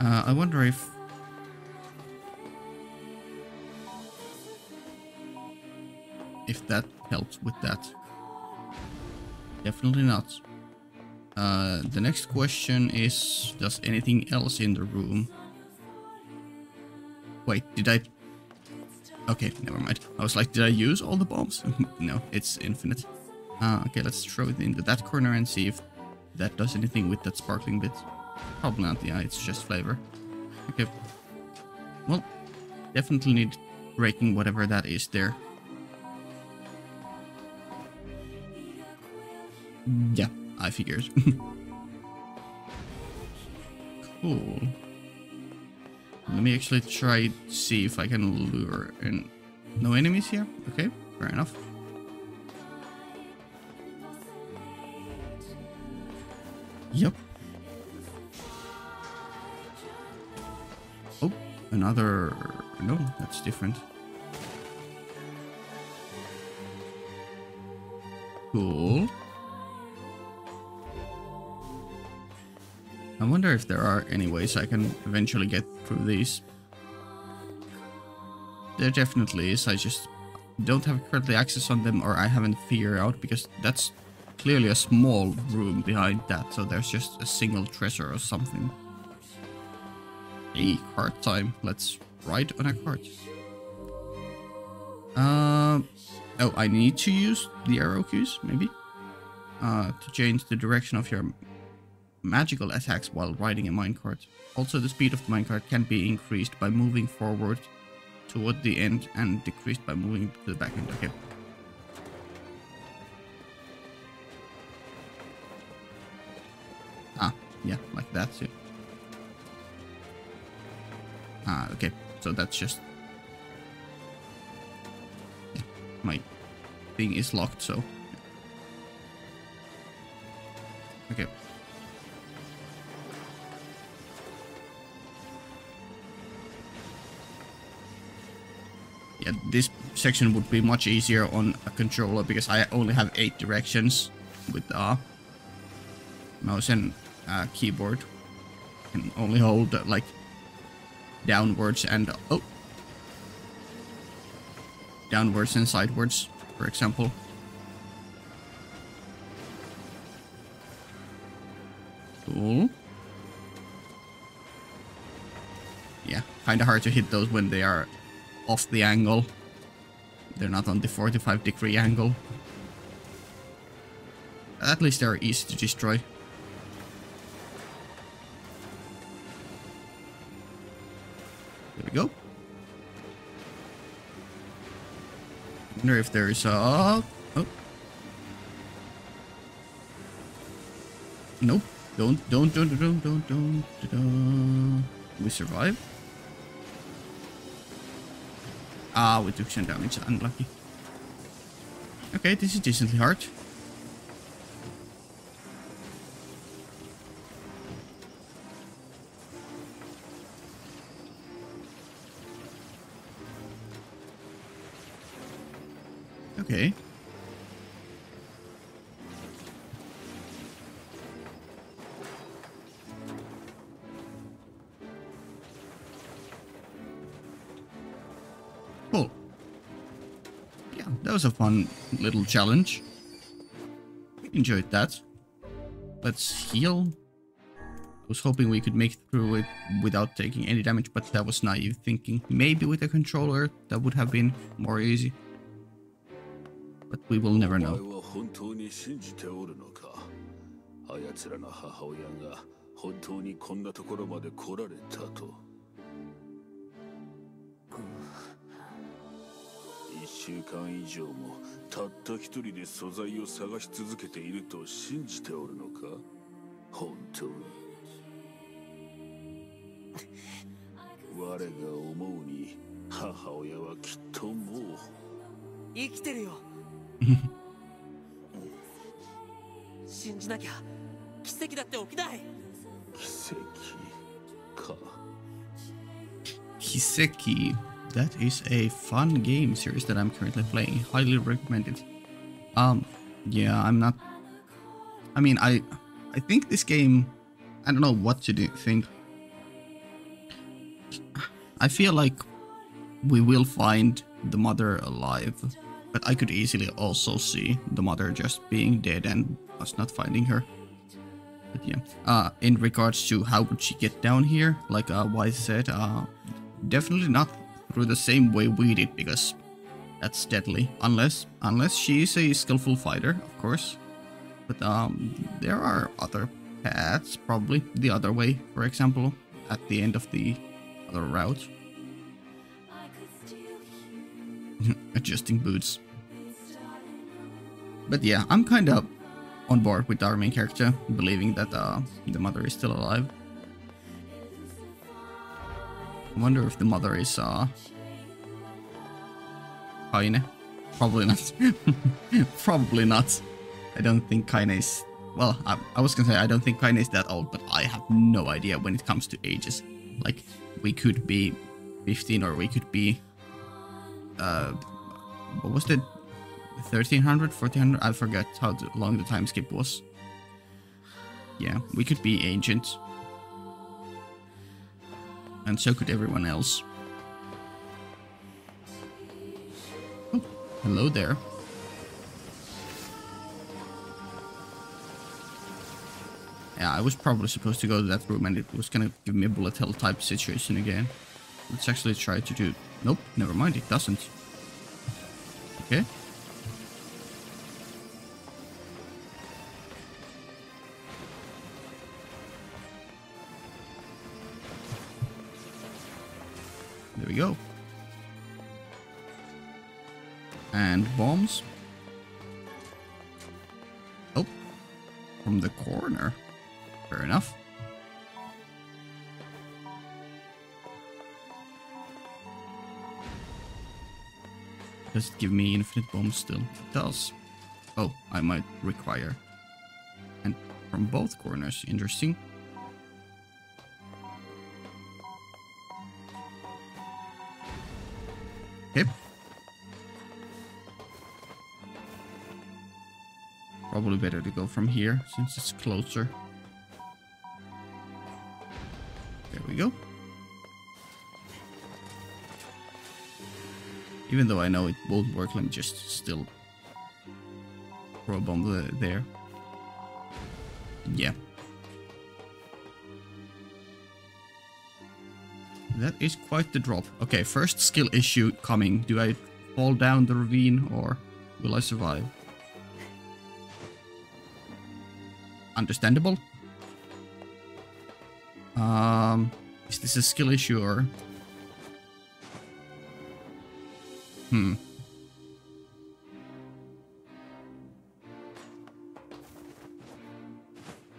Uh, I wonder if... If that helps with that. Definitely not. Uh, the next question is, does anything else in the room... Wait, did I... Okay, never mind. I was like, did I use all the bombs? no, it's infinite. Uh, okay, let's throw it into that corner and see if that does anything with that sparkling bit. Probably not, yeah, it's just flavor. Okay. Well, definitely need breaking whatever that is there. Yeah, I figured. cool. Let me actually try see if I can lure in. No enemies here? Okay, fair enough. Yep. Oh, another... No, that's different. Cool. I wonder if there are any ways I can eventually get through these. There definitely is, I just don't have currently access on them or I haven't figured out because that's clearly a small room behind that, so there's just a single treasure or something. Hey, cart time. Let's ride on a cart. Uh, oh, I need to use the arrow keys, maybe? Uh, to change the direction of your magical attacks while riding a minecart. Also, the speed of the minecart can be increased by moving forward toward the end and decreased by moving to the back end. Okay. Ah, yeah, like that too. Ah, okay. So that's just... Yeah, my thing is locked, so... Okay. Yeah, this section would be much easier on a controller because I only have eight directions with uh, mouse and uh, keyboard. Can only hold uh, like downwards and oh, downwards and sidewards, for example. Cool. Yeah, kind of hard to hit those when they are off the angle. They're not on the 45 degree angle. At least they're easy to destroy. There we go. wonder if there's a... Oh. Nope. Don't, don't, don't, don't, don't, don't, don't. We survive? Ah, we took some damage. Unlucky. Okay, this is decently hard. Okay. was a fun little challenge. Enjoyed that. Let's heal. I was hoping we could make through it without taking any damage, but that was naive thinking. Maybe with a controller, that would have been more easy. But we will never お know. 前は本当に信じておるのかあやつらの母親が本当にこんなところまで来られたと 週間以上もたった一人で素材を探し続けていると信じておるのか？本当に。我が思うに母親はきっともう。生きてるよ。信じなきゃ奇跡だって起きない。奇跡か。Hiseki. That is a fun game series that I'm currently playing. Highly recommended. Um, yeah, I'm not. I mean, I, I think this game. I don't know what to do, think. I feel like we will find the mother alive, but I could easily also see the mother just being dead and us not finding her. But yeah, uh, in regards to how would she get down here, like uh, Weiss said, uh, definitely not through the same way we did because that's deadly. Unless, unless she is a skillful fighter, of course. But um, there are other paths, probably the other way, for example, at the end of the other route. Adjusting boots. But yeah, I'm kind of on board with our main character, believing that uh, the mother is still alive. Wonder if the mother is uh Kaine. Probably not. Probably not. I don't think Kaine is well, I, I was gonna say I don't think Kaine is that old, but I have no idea when it comes to ages. Like we could be 15 or we could be uh what was it 1300 1400 i forget how long the time skip was yeah we could be ancient and so could everyone else. Oh, hello there. Yeah i was probably supposed to go to that room and it was gonna give me a bullet hell type situation again. Let's actually try to do nope never mind it doesn't. Okay And bombs. Oh, from the corner. Fair enough. Does it give me infinite bombs still? It does. Oh, I might require. And from both corners, interesting. Probably better to go from here since it's closer. There we go. Even though I know it won't work, let me just still throw a bomb the- there. Yeah. That is quite the drop. Okay, first skill issue coming. Do I fall down the ravine or will I survive? Understandable. Um, is this a skill issue or? Hmm.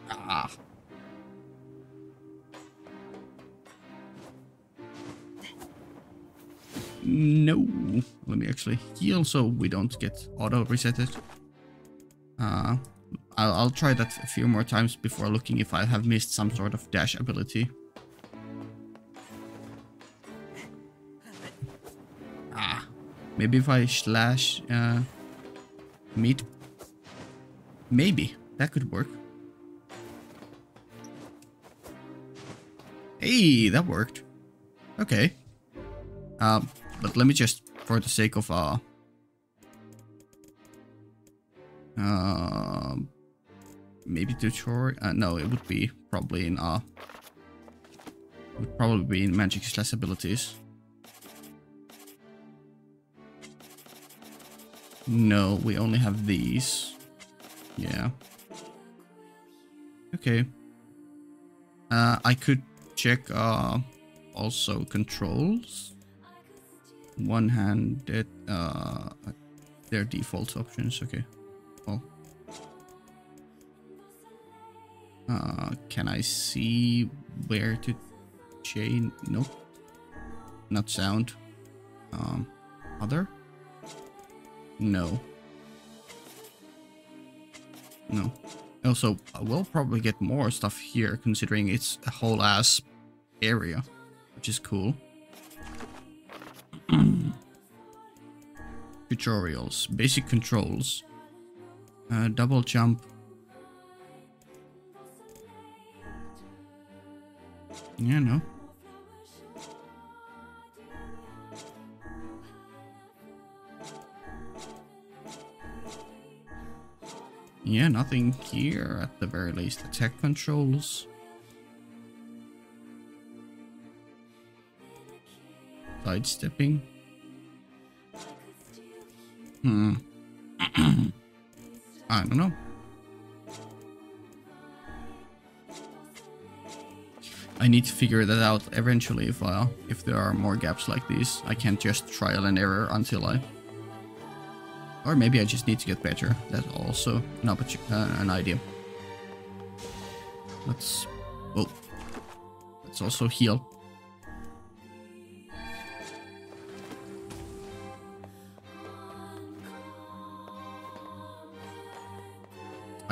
Ah. No. Let me actually heal so we don't get auto resetted. Uh, I'll, I'll try that a few more times before looking if I have missed some sort of dash ability. Ah, maybe if I slash uh, meat. Maybe that could work. Hey, that worked. Okay. Um, but let me just, for the sake of uh, Um, maybe tutorial. Uh, no, it would be probably in uh, would probably be in magic slash abilities. No, we only have these. Yeah. Okay. Uh, I could check uh, also controls. One-handed, uh, their default options. Okay. Uh, can I see where to chain? Nope. Not sound. Um, other? No. No. Also, we'll probably get more stuff here, considering it's a whole ass area, which is cool. Tutorials, basic controls, uh, double jump. Yeah, no. Yeah, nothing here at the very least. Attack controls. Sidestepping. Hmm. I don't know. I need to figure that out eventually if I, if there are more gaps like these. I can't just trial and error until I or maybe I just need to get better. That's also an, uh, an idea. Let's... Oh. Let's also heal.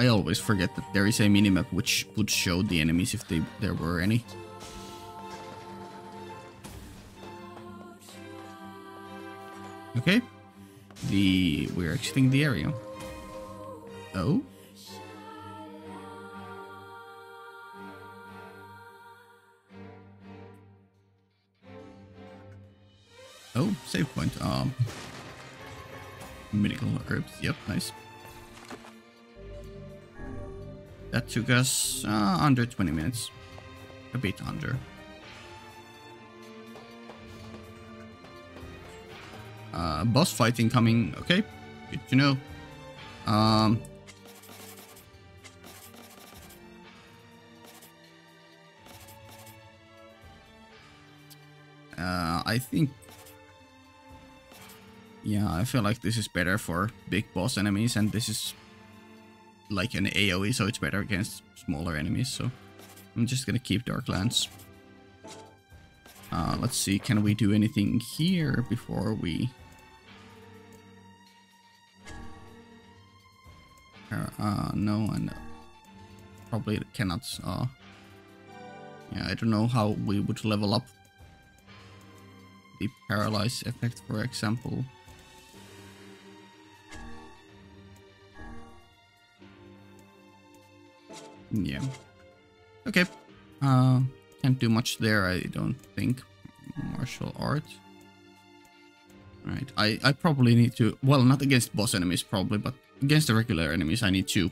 I always forget that there is a minimap which would show the enemies if they, there were any. Okay the... We're exiting the area. Oh? Oh, save point. Um, medical herbs. Yep, nice. That took us uh, under 20 minutes. A bit under. Uh, boss fighting coming. Okay, good to know. Um, uh, I think... Yeah, I feel like this is better for big boss enemies and this is like an AoE, so it's better against smaller enemies, so I'm just gonna keep Dark Lance. Uh, let's see, can we do anything here before we Uh, no, and probably cannot. Uh, yeah, I don't know how we would level up the paralyze effect, for example. Yeah. Okay. Uh, can't do much there, I don't think. Martial art. Right. I, I probably need to... Well, not against boss enemies, probably, but Against the regular enemies, I need to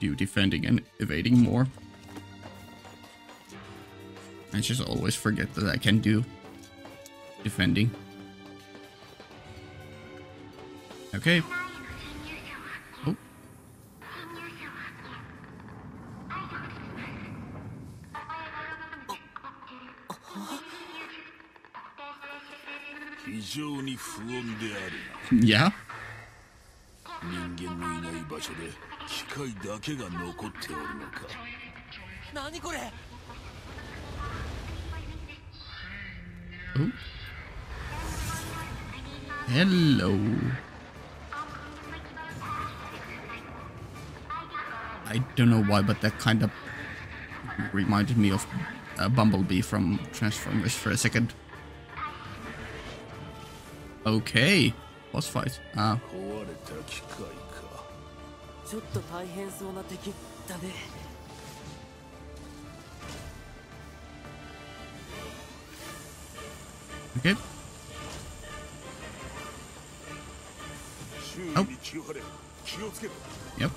do defending and evading more. I just always forget that I can do defending. Okay. Yeah. 人間のいない場所で機械だけが残っておるのか何これ Oh. Hello. I don't know why, but that kind of reminded me of uh, Bumblebee from Transformers for a second. Okay. Boss fight. Ah. ちょっと大変そうな敵だね。Okay. Oh. Yep.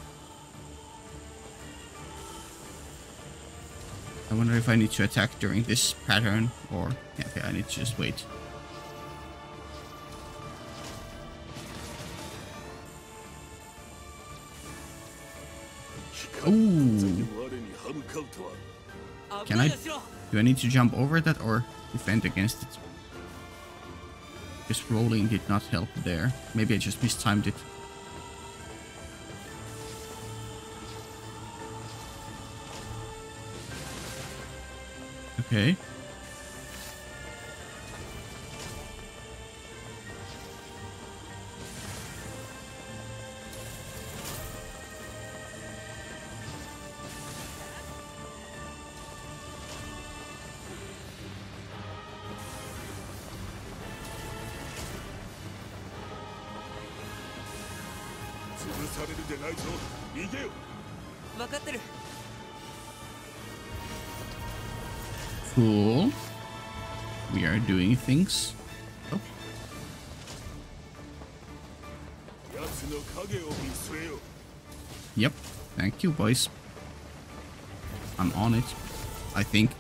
I wonder if I need to attack during this pattern or yeah, okay, I need to just wait. Ooh. Can I do I need to jump over that or defend against it? Just rolling did not help there. Maybe I just mistimed it. Okay. You, boys. I'm on it. I think.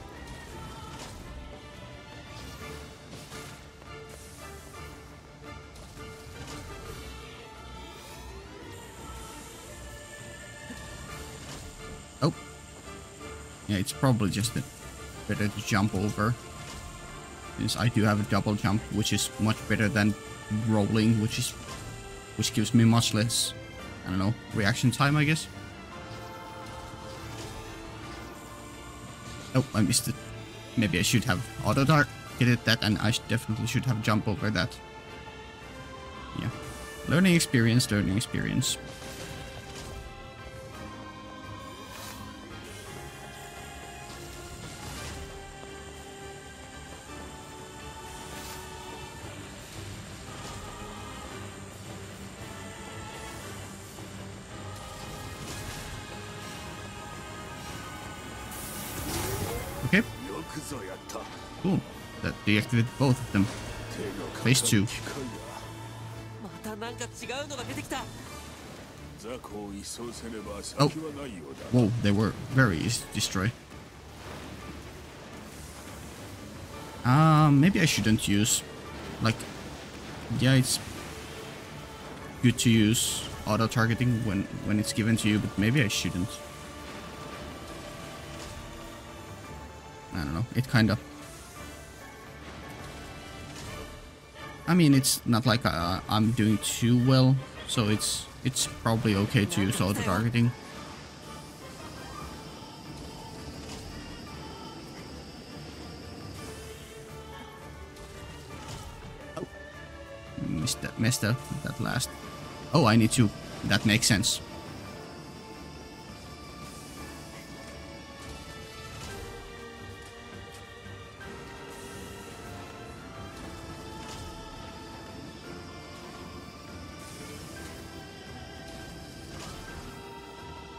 Oh. Yeah, it's probably just a better to jump over. Since I do have a double jump, which is much better than rolling, which is which gives me much less, I don't know, reaction time, I guess. Oh, I missed it. Maybe I should have auto targeted that, and I definitely should have jump over that. Yeah. Learning experience, learning experience. Deactivated both of them. Phase 2. Oh. Whoa, they were very easy to destroy. Uh, maybe I shouldn't use... Like... Yeah, it's... Good to use auto-targeting when, when it's given to you, but maybe I shouldn't. I don't know. It kind I mean, it's not like uh, I'm doing too well, so it's it's probably okay to use auto targeting. Oh, missed that, missed that, that last. Oh, I need to. That makes sense.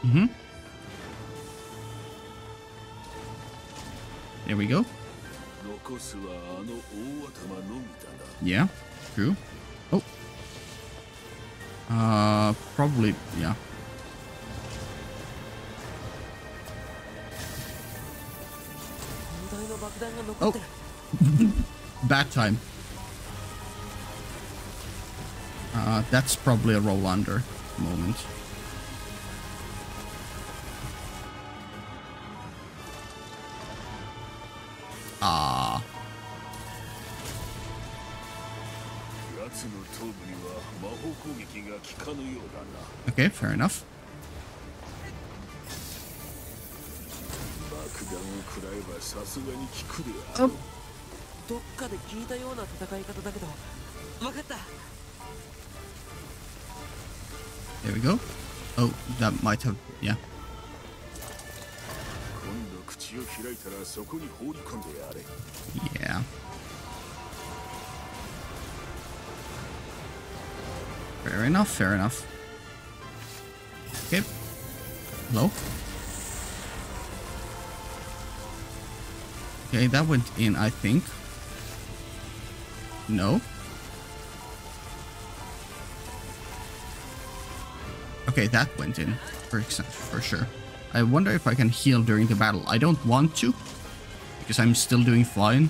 Mm-hmm. There we go. Yeah, true. Oh. Uh, probably, yeah. Oh. Bad time. Uh, that's probably a roll under moment. Okay, fair enough. Oh. どっかで聞いたような戦い方だけど、分かった。 There we go. Oh, that might have, yeah. 今度口を開いたらそこに放り込んでやれ Yeah. Fair enough, fair enough. Okay, that went in, I think. No? Okay, that went in, for, for sure. I wonder if I can heal during the battle. I don't want to, because I'm still doing fine.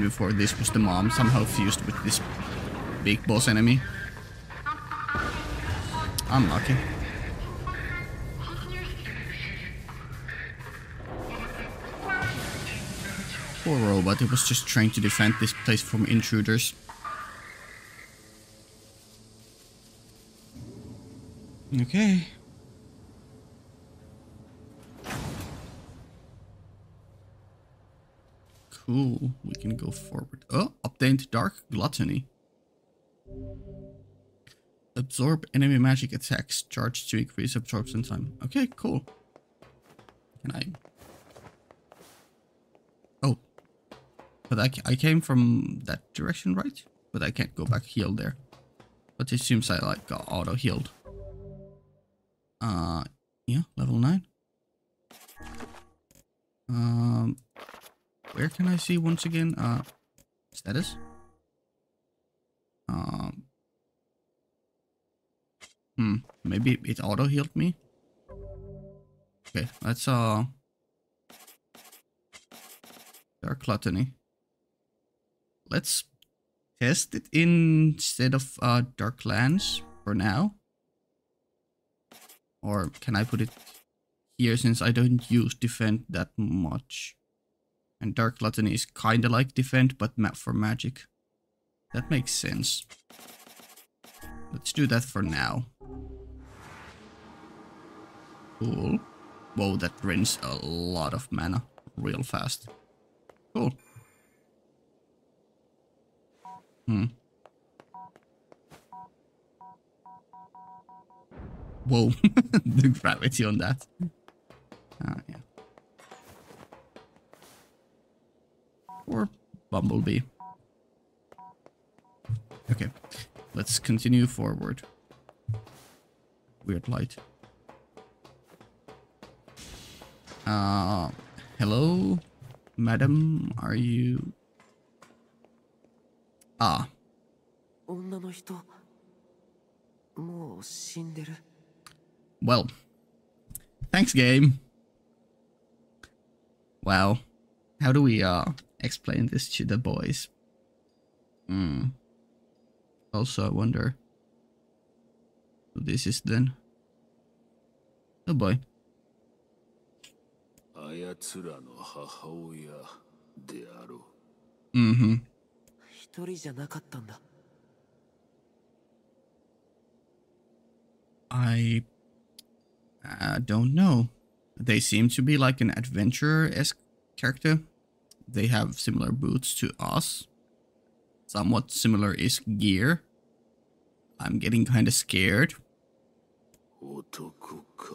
In before this was the mom somehow fused with this big boss enemy. Unlucky. Poor robot, it was just trying to defend this place from intruders. Okay. Obtained Dark Gluttony. Absorb enemy magic attacks, charge to increase absorption time. Okay, cool. Can I Oh. But I, I came from that direction, right? But I can't go back heal there. But it seems I like got auto healed. Uh, yeah, level 9. Um, where can I see once again? Uh, status? Um, hmm, maybe it auto healed me? Okay, let's, uh, Dark Gluttony. Let's test it instead of uh, Dark Lance for now. Or can I put it here since I don't use Defend that much? And Dark Gluttony is kinda like Defend but ma for magic. That makes sense. Let's do that for now. Cool. Whoa, that drains a lot of mana real fast. Cool. Hmm. Whoa, the gravity on that. Ah, yeah. Or Bumblebee. Okay, let's continue forward. Weird light. Uh, hello? Madam, are you... Ah, 女の人もう死んでる well. Thanks, game. Wow. How do we, uh, explain this to the boys? Hmm. Also, I wonder who this is then. Oh boy. あやつらの母親であろ Mm-hmm. 一人じゃなかったんだ I uh, don't know. They seem to be like an adventurer-esque character. They have similar boots to us. Somewhat similar is gear. I'm getting kind of scared. う男か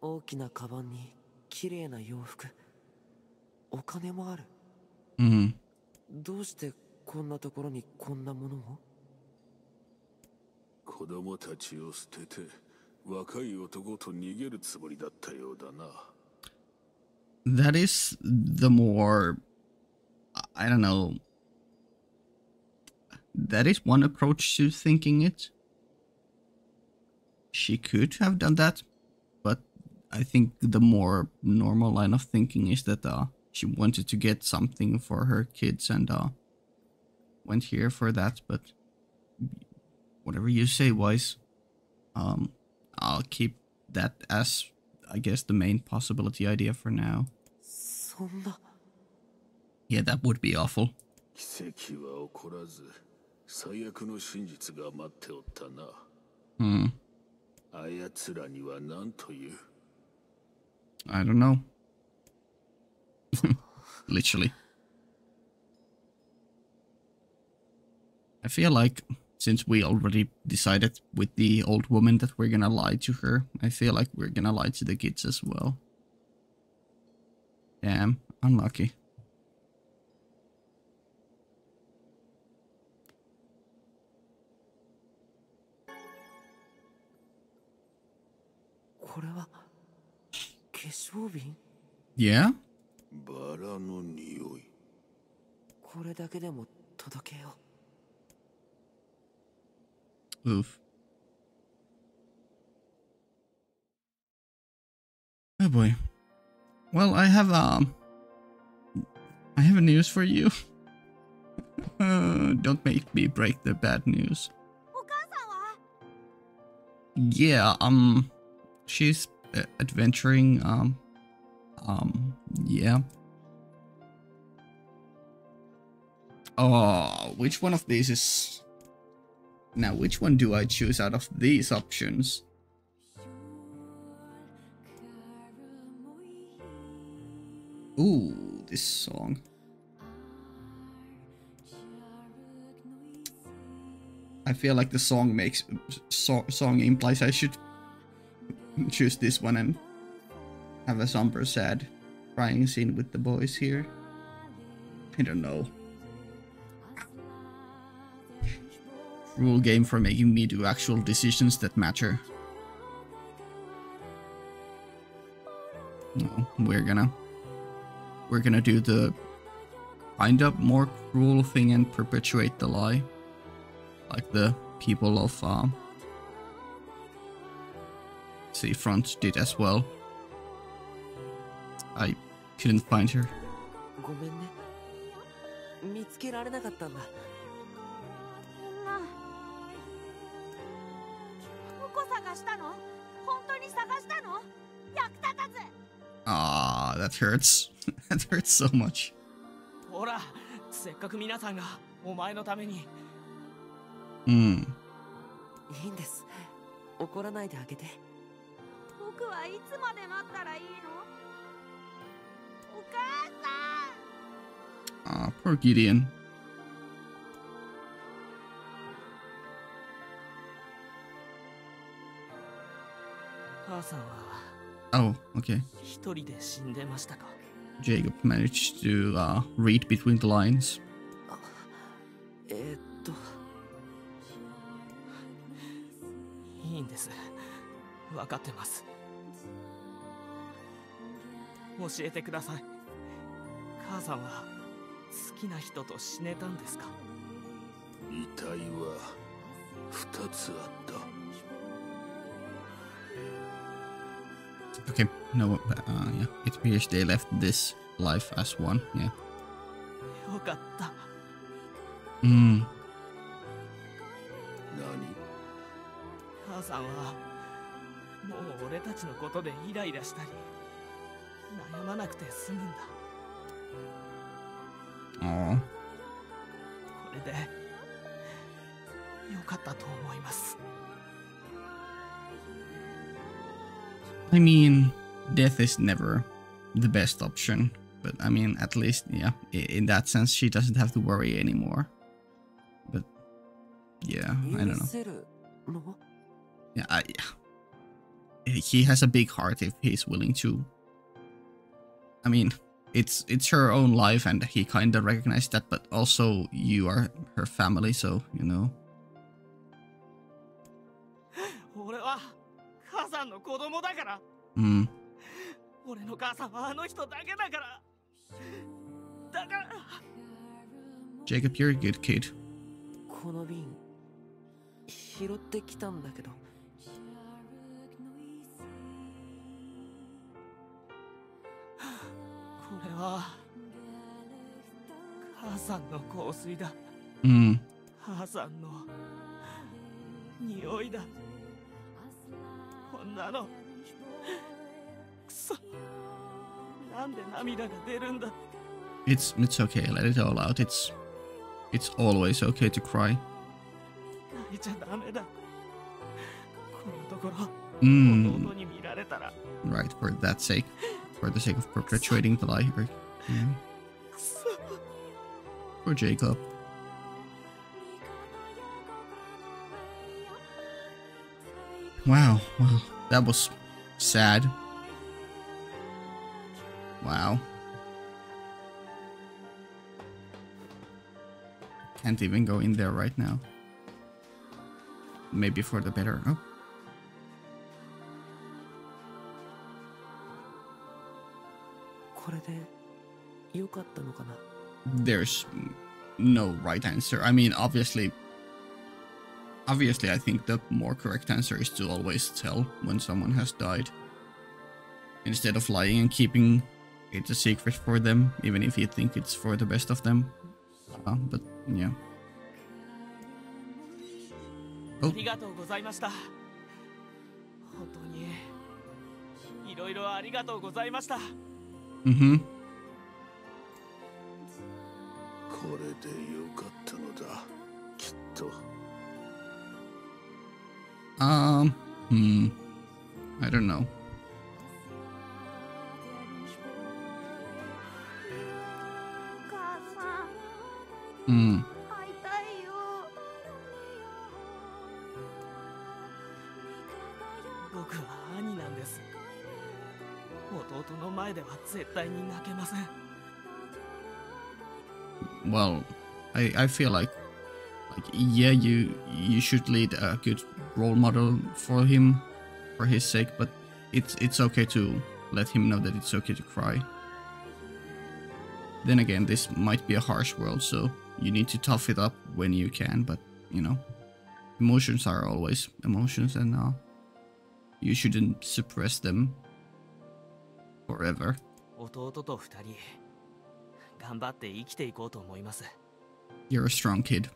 大きなカバンに綺麗な洋服お金もある Hmm. どうしてこんなところにこんなものを子供たちを捨てて若い男と逃げるつもりだったようだな That is the more. I don't know. That is one approach to thinking it. She could have done that, but I think the more normal line of thinking is that uh, she wanted to get something for her kids and uh, went here for that. But whatever you say, Weiss. Um, I'll keep that as I guess the main possibility idea for now. そんな Yeah, that would be awful. 奇跡は起こらず最悪の真実が待っておったな Hmm. あやつらには何という I don't know. Literally. I feel like since we already decided with the old woman that we're gonna lie to her, I feel like we're gonna lie to the kids as well. Damn, unlucky. Yeah? バラの匂いこれだけでも届けよ Oof. Oh boy. well, I have um I have a news for you. uh, don't make me break the bad news. Yeah, um she's uh, adventuring um um yeah. Oh, which one of these is now, which one do I choose out of these options? Ooh, this song. I feel like the song makes so, song implies I should choose this one and have a somber sad crying scene with the boys here. I don't know. Rule game for making me do actual decisions that matter. No, we're gonna we're gonna do the find up more cruel thing and perpetuate the lie. Like the people of um, Seafront did as well. I couldn't find her. Ah, that hurts that hurts so much. ほらせっかく皆さんがお前のために Hmm. いいんです怒らないであげて僕はいつまで待ったらいいのお母さん Ah, poor Gideon. 母さんは Oh, okay. 一人で死んでましたか Jacob managed to uh, read between the lines. Uh, 2つあった。Okay, no, uh, yeah, it appears they left this life as one, yeah. よかった Hmm. 母さんはもう俺たちのことでイライラしたり悩まなくて済むんだ Aw. これでよかったと思います I mean, death is never the best option, but I mean, at least, yeah, in that sense, she doesn't have to worry anymore. But, yeah, I don't know. Yeah, I, he has a big heart if he's willing to. I mean, it's it's her own life, and he kind of recognized that, but also you are her family, so you know. んの子供だから Hmm. 俺の母さんはあの人だけだからだから Jacob, you're a good kid. この瓶拾ってきたんだけどこれは母さんの香水だ Hmm. 母さんの匂いだこ It's it's okay, let it all out. It's it's always okay to cry. Right for that sake. For the sake of perpetuating the lie for Jakob. Wow, wow. That was sad. Wow. Can't even go in there right now. Maybe for the better. Oh. There's no right answer. I mean, obviously, obviously, I think the more correct answer is to always tell when someone has died, instead of lying and keeping it a secret for them, even if you think it's for the best of them. Uh, but yeah. ありがとうございました本当にいろいろありがとうございました Mm-hmm. これでよかったのだきっと um, hmm. I don't know. Hmm. Well, I I feel like like yeah you you should lead a good role model for him for his sake but it's it's okay to let him know that it's okay to cry then again this might be a harsh world so you need to tough it up when you can but you know emotions are always emotions and uh you shouldn't suppress them forever 弟と二人頑張って生きていこうと思います you're a strong kid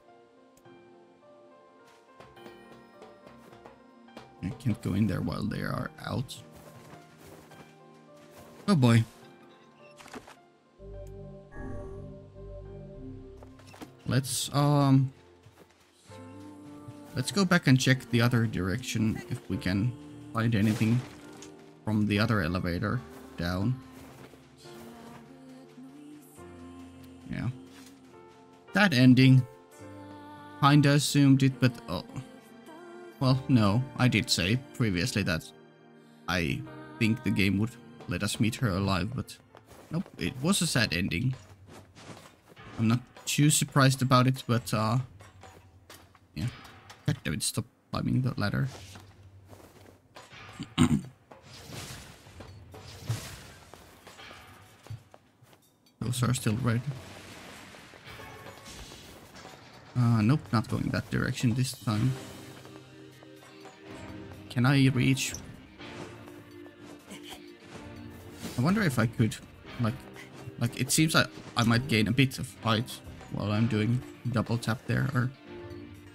I can't go in there while they are out. Oh boy. Let's um Let's go back and check the other direction if we can find anything from the other elevator down. Yeah. That ending. Kinda assumed it, but oh. Well, no, I did say previously that I think the game would let us meet her alive, but nope, it was a sad ending. I'm not too surprised about it, but uh, yeah. God damn it, stop climbing the ladder. Those are still red. Uh, nope, not going that direction this time. Can I reach? I wonder if I could, like, like it seems like I might gain a bit of height while I'm doing double tap there or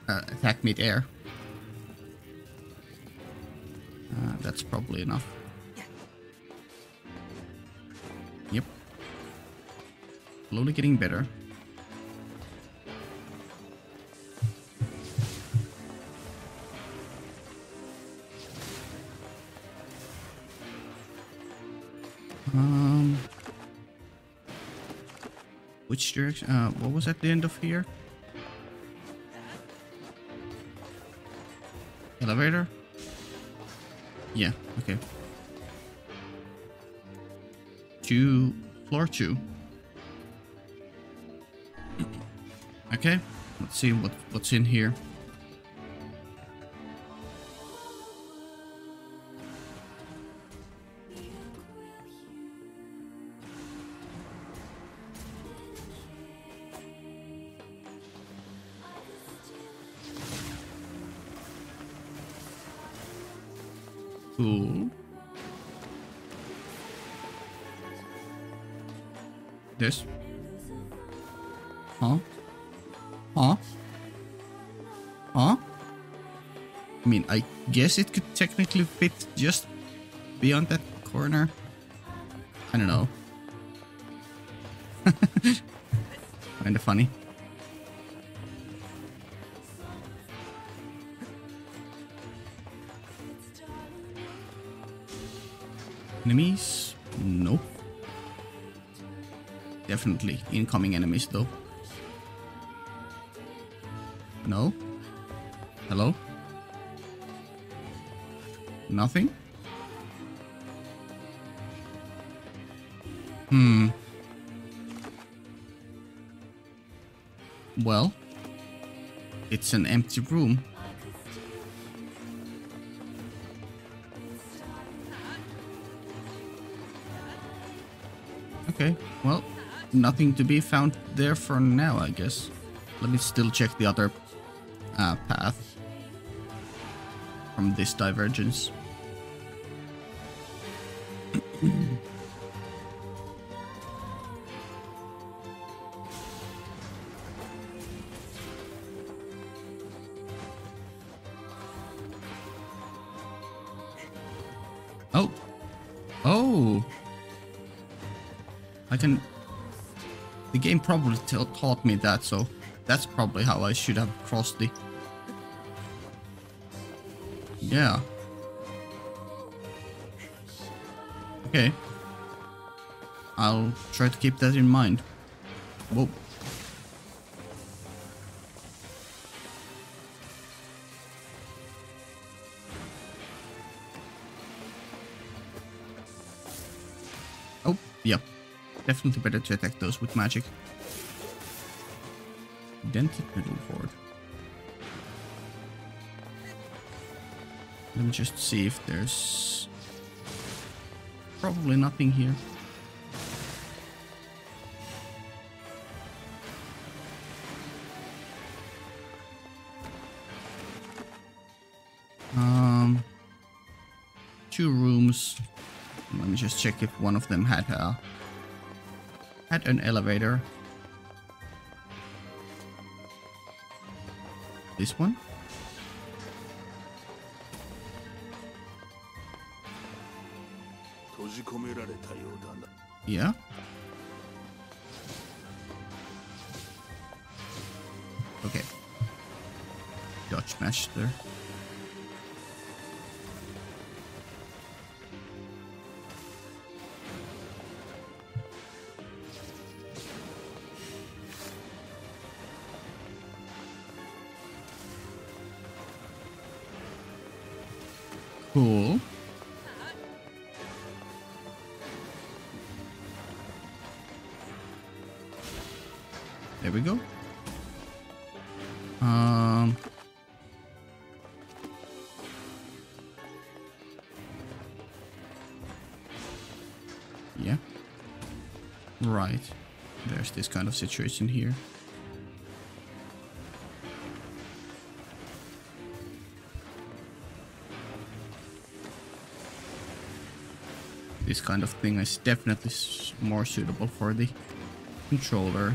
uh, attack mid air. Uh, that's probably enough. Yep. Slowly getting better. Which direction? Uh, what was at the end of here? Elevator? Yeah, okay. Two, floor two. Okay, let's see what what's in here. Guess it could technically fit just beyond that corner. I don't know. Kinda funny. Enemies? Nope. Definitely incoming enemies though. Nothing? Hmm. Well, it's an empty room. Okay, well, nothing to be found there for now, I guess. Let me still check the other uh, path from this divergence. Oh. I can... The game probably taught me that, so that's probably how I should have crossed the... Yeah. Okay. I'll try to keep that in mind. Whoa. Definitely better to attack those with magic. Dented middle board. Let me just see if there's probably nothing here. Um, two rooms. Let me just check if one of them had a had an elevator. This one? Yeah. Right. There's this kind of situation here. This kind of thing is definitely more suitable for the controller.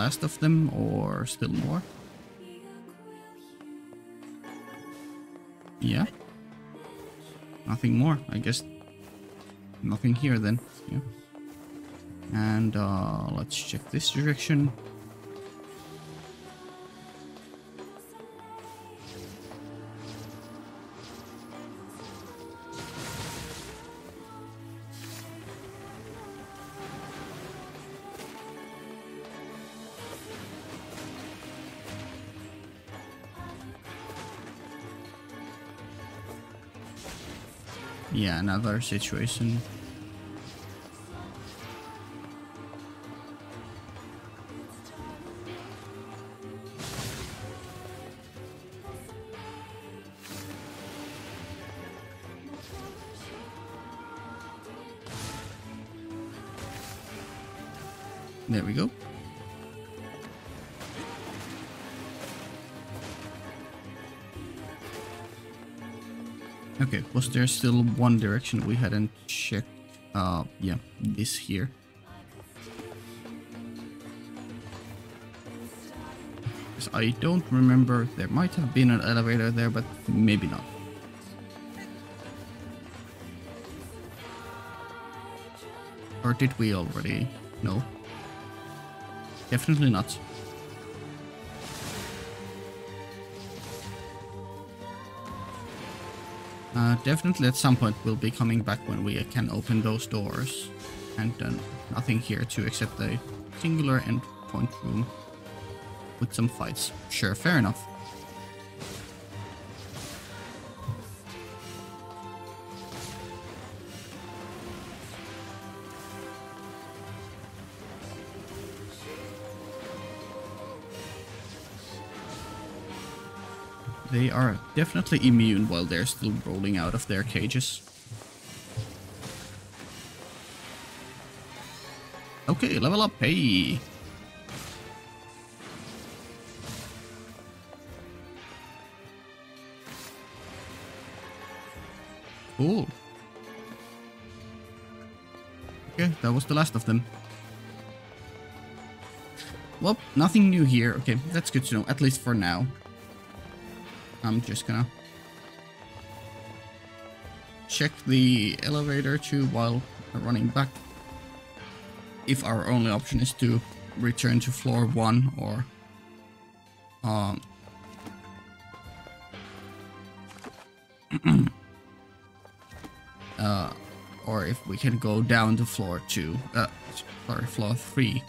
Last of them or still more? Yeah. Nothing more. I guess nothing here then. Yeah. And uh, let's check this direction. Yeah, another situation. Was there still one direction we hadn't checked? Uh, yeah, this here. I don't remember. There might have been an elevator there, but maybe not. Or did we already? No. Definitely not. Uh, definitely at some point we'll be coming back when we can open those doors. And then nothing here to except a singular endpoint room with some fights. Sure, fair enough. They are definitely immune while they're still rolling out of their cages. Okay, level up, hey! Cool. Okay, that was the last of them. Well, nothing new here. Okay, that's good to know, at least for now. I'm just gonna check the elevator too while running back. If our only option is to return to floor one or um uh or if we can go down to floor two uh sorry floor three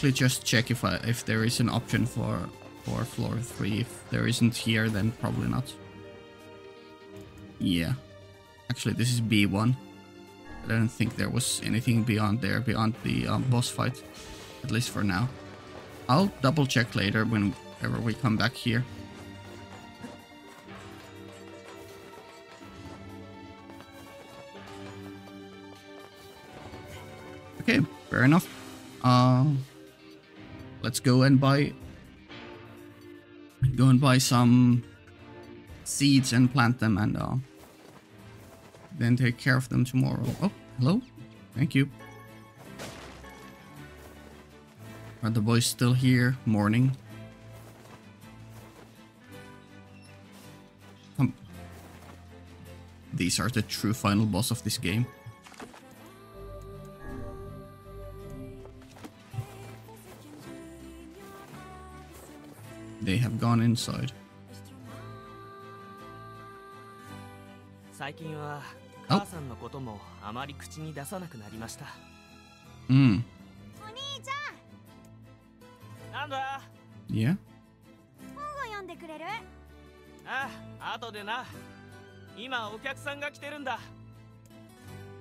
quickly just check if I if there is an option for for floor three. If there isn't here, then probably not. Yeah, actually this is B1. I don't think there was anything beyond there, beyond the um, boss fight, at least for now. I'll double check later whenever we come back here. Let's go and buy go and buy some seeds and plant them and uh, then take care of them tomorrow. Oh, hello. Thank you. Are the boys still here? Morning. Come. These are the true final boss of this game. They have gone inside. 最近は母さんのこともあまり口に出さなくなりました Mm. お兄ちゃんなんだ Yeah? 本を読んでくれるああ後でな今お客さんが来てるんだ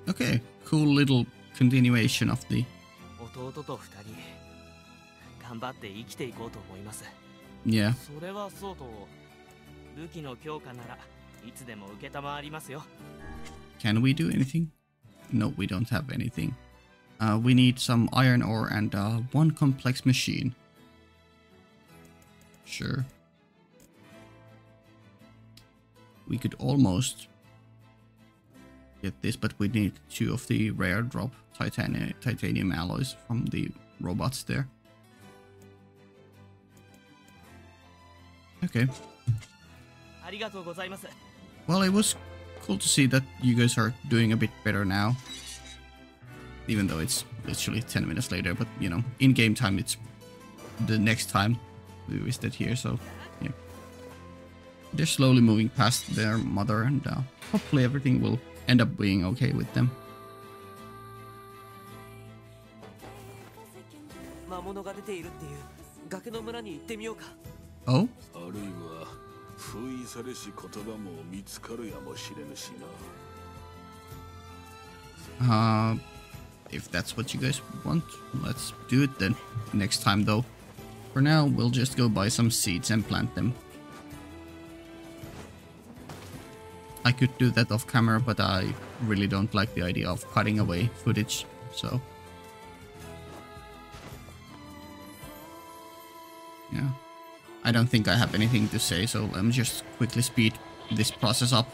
Okay. Cool little continuation of the 弟と二人頑張って生きていこうと思います Yeah. それはそうと武器の強化ならいつでも受けたまわりますよ Can we do anything? No, we don't have anything. Uh, we need some iron ore and uh, one complex machine. Sure. We could almost get this, but we need two of the rare drop titanium, titanium alloys from the robots there. Okay. Well, it was cool to see that you guys are doing a bit better now. Even though it's literally 10 minutes later, but you know, in game time it's the next time we visited here, so yeah. They're slowly moving past their mother and uh, hopefully everything will end up being okay with them. 魔物が出ているっていう崖の村に行ってみようか Oh? あるいは封印されし言葉も見つかるやもしれぬしな Uh, if that's what you guys want, let's do it then. Next time, though. For now, we'll just go buy some seeds and plant them. I could do that off camera, but I really don't like the idea of cutting away footage, so... Yeah. I don't think I have anything to say, so let me just quickly speed this process up.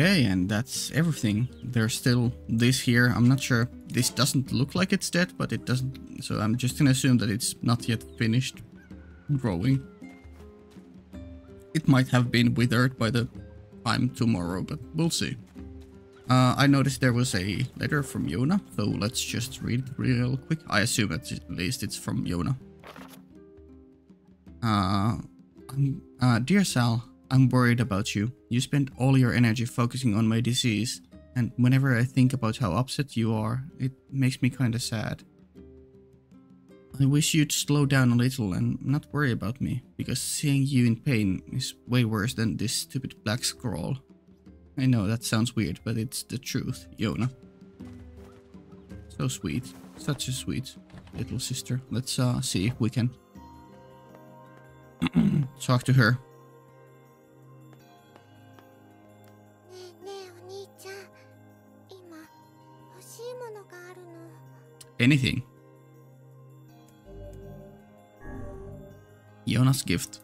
Okay, and that's everything. There's still this here. I'm not sure. This doesn't look like it's dead, but it doesn't. So I'm just gonna assume that it's not yet finished growing. It might have been withered by the time tomorrow, but we'll see. Uh, I noticed there was a letter from Yonah, so let's just read it real quick. I assume at least it's from Yonah. Uh, um, uh, Dear Sal, I'm worried about you. You spend all your energy focusing on my disease, and whenever I think about how upset you are, it makes me kinda sad. I wish you'd slow down a little and not worry about me, because seeing you in pain is way worse than this stupid Black Scrawl. I know that sounds weird, but it's the truth, Yonah. So sweet. Such a sweet little sister. Let's uh, see if we can talk to her. anything. Yonah's gift.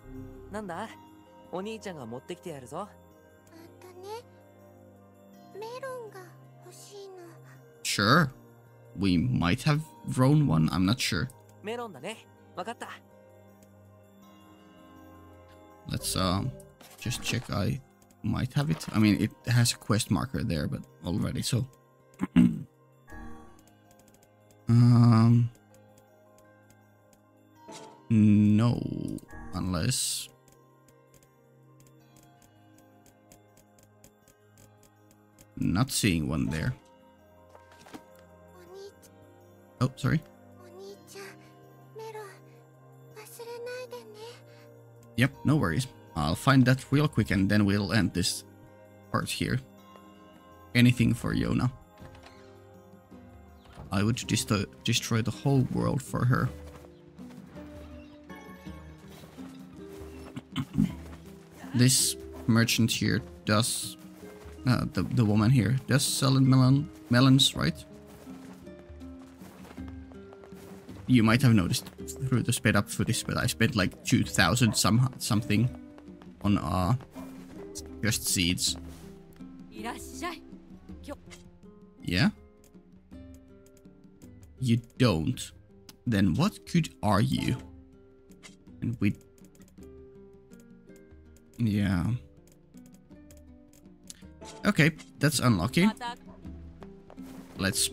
Sure. We might have grown one, I'm not sure. Let's um, just check I might have it. I mean it has a quest marker there, but already so um. No, unless. Not seeing one there. Oh, sorry. Yep, no worries. I'll find that real quick and then we'll end this part here. Anything for Yonah. I would just uh, destroy the whole world for her. this merchant here does, uh, the, the woman here, does selling melon, melons, right? You might have noticed through the sped up footage, but I spent like 2,000 some, something on uh, just seeds. Yeah? You don't. Then what good are you? And we Yeah. Okay, that's unlucky. Let's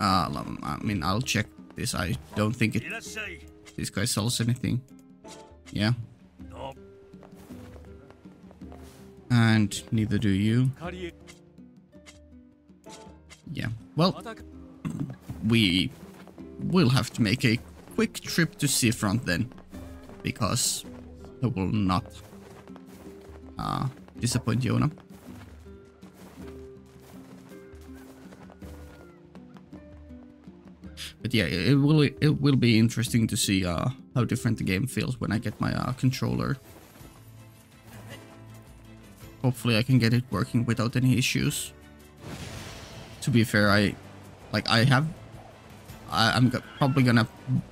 uh I mean I'll check this. I don't think it this guy sells anything. Yeah. And neither do you. Yeah. Well, we will have to make a quick trip to Seafront then. Because I will not uh, disappoint Yonah. But yeah, it will it will be interesting to see uh, how different the game feels when I get my uh, controller. Hopefully I can get it working without any issues. To be fair, I like I have I, I'm go probably gonna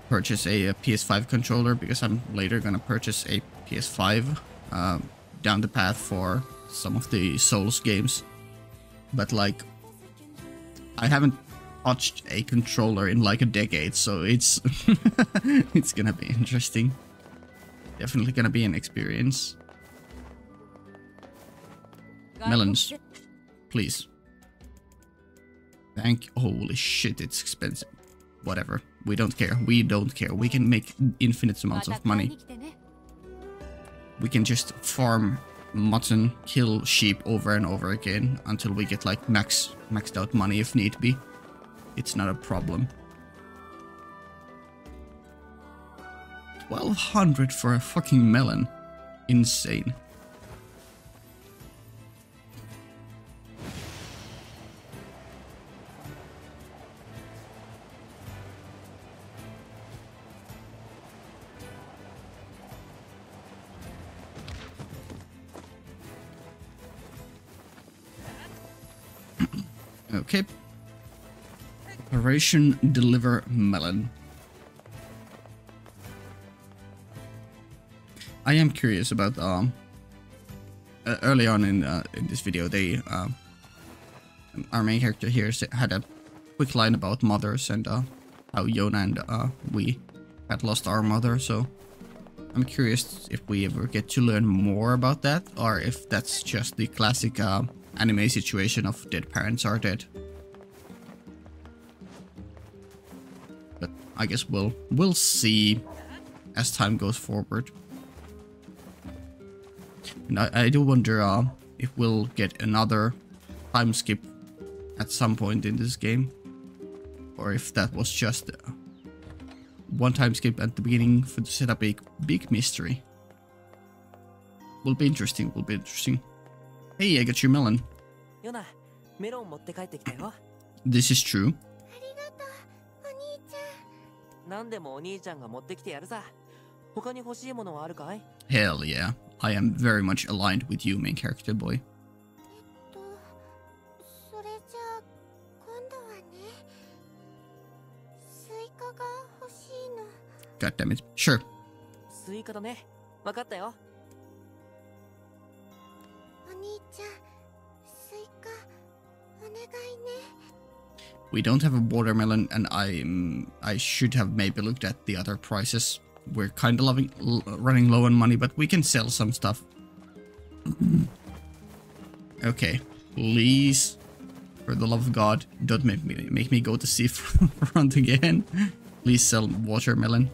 purchase a, a, PS5 controller because I'm later gonna purchase a PS5 uh, down the path for some of the Souls games. But like, I haven't touched a controller in like a decade, so it's it's gonna be interesting. Definitely gonna be an experience. Melons. Please. Thank holy shit, it's expensive. Whatever. We don't care. We don't care. We can make infinite amounts of money. We can just farm mutton, kill sheep over and over again until we get like max maxed out money if need be. It's not a problem. 1200 for a fucking melon. Insane. Okay. Operation Deliver Melon. I am curious about um uh, early on in uh, in this video they uh, our main character here had a quick line about mothers and uh, how Yonah and uh, we had lost our mother so I'm curious if we ever get to learn more about that or if that's just the classic uh, anime situation of dead parents are dead. I guess we'll we'll see as time goes forward. And I, I do wonder uh, if we'll get another time skip at some point in this game. Or if that was just one time skip at the beginning for to set up a big mystery. Will be interesting, will be interesting. Hey, I got your melon. This is true. 何でもお兄ちゃんが持ってきてやるさ。他に欲しいものはあるかい？Hell yeah. I am very much aligned with you, main character boy. それじゃあ今度はねスイカが欲しいの God damn it. Sure. スイカだね。わかったよ。お兄ちゃんスイカお願いね We don't have a watermelon, and I'm mm, I should have maybe looked at the other prices. We're kind of loving, running low on money, but we can sell some stuff. okay, please, for the love of God, don't make me make me go to seafront again. Please sell watermelon.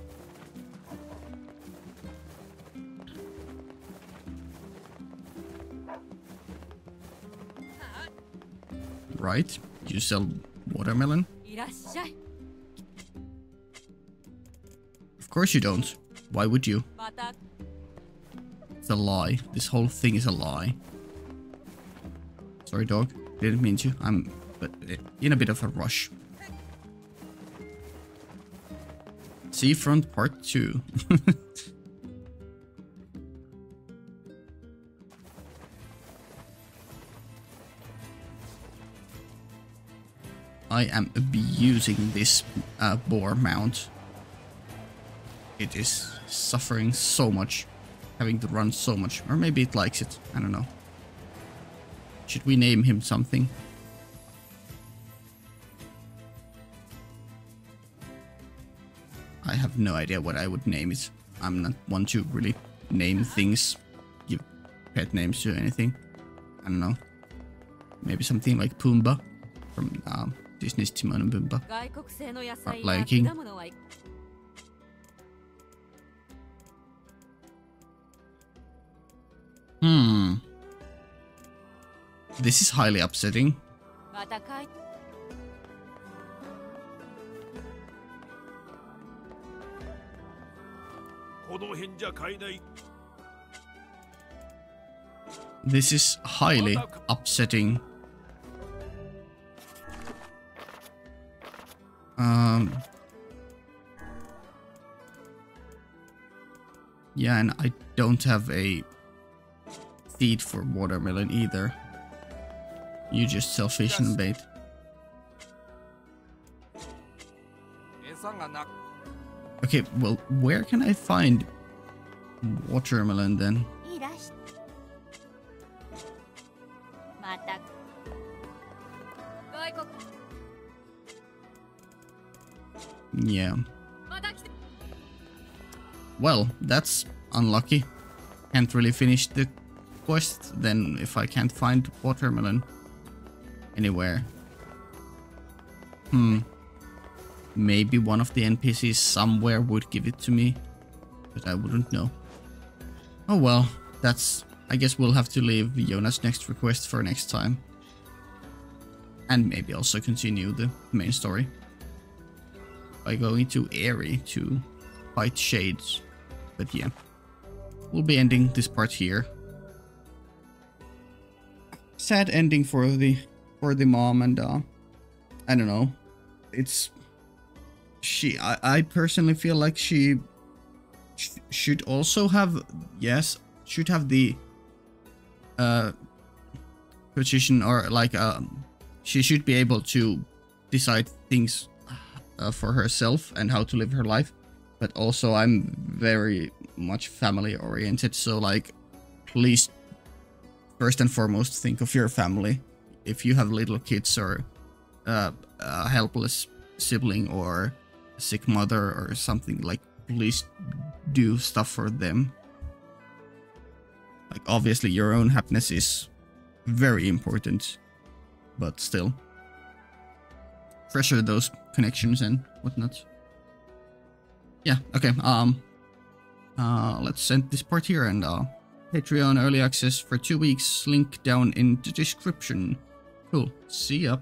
Right, you sell Watermelon? Of course you don't. Why would you? It's a lie. This whole thing is a lie. Sorry, dog. Didn't mean to. I'm uh, in a bit of a rush. Seafront Part 2. I am abusing this uh, boar mount. It is suffering so much, having to run so much. Or maybe it likes it, I don't know. Should we name him something? I have no idea what I would name it. I'm not one to really name things, give pet names to anything. I don't know. Maybe something like Pumbaa from um, this needs to man bimba. Liking. Hmm. This is highly upsetting. This is highly upsetting. Um, yeah, and I don't have a seed for watermelon either. You just sell fish and bait. Okay, well, where can I find watermelon then? Yeah. Well, that's unlucky. Can't really finish the quest then if I can't find watermelon anywhere. Hmm. Maybe one of the NPCs somewhere would give it to me, but I wouldn't know. Oh well, that's... I guess we'll have to leave Yonah's next request for next time. And maybe also continue the main story. By going to Aerie to fight Shades. But yeah. We'll be ending this part here. Sad ending for the for the mom and uh I don't know. It's she I, I personally feel like she sh should also have yes, should have the uh position or like um she should be able to decide things uh, for herself and how to live her life but also i'm very much family oriented so like please first and foremost think of your family. If you have little kids or uh, a helpless sibling or a sick mother or something like please do stuff for them. Like obviously your own happiness is very important but still treasure those connections and whatnot. Yeah okay um uh let's send this part here and uh patreon early access for two weeks link down in the description. Cool see ya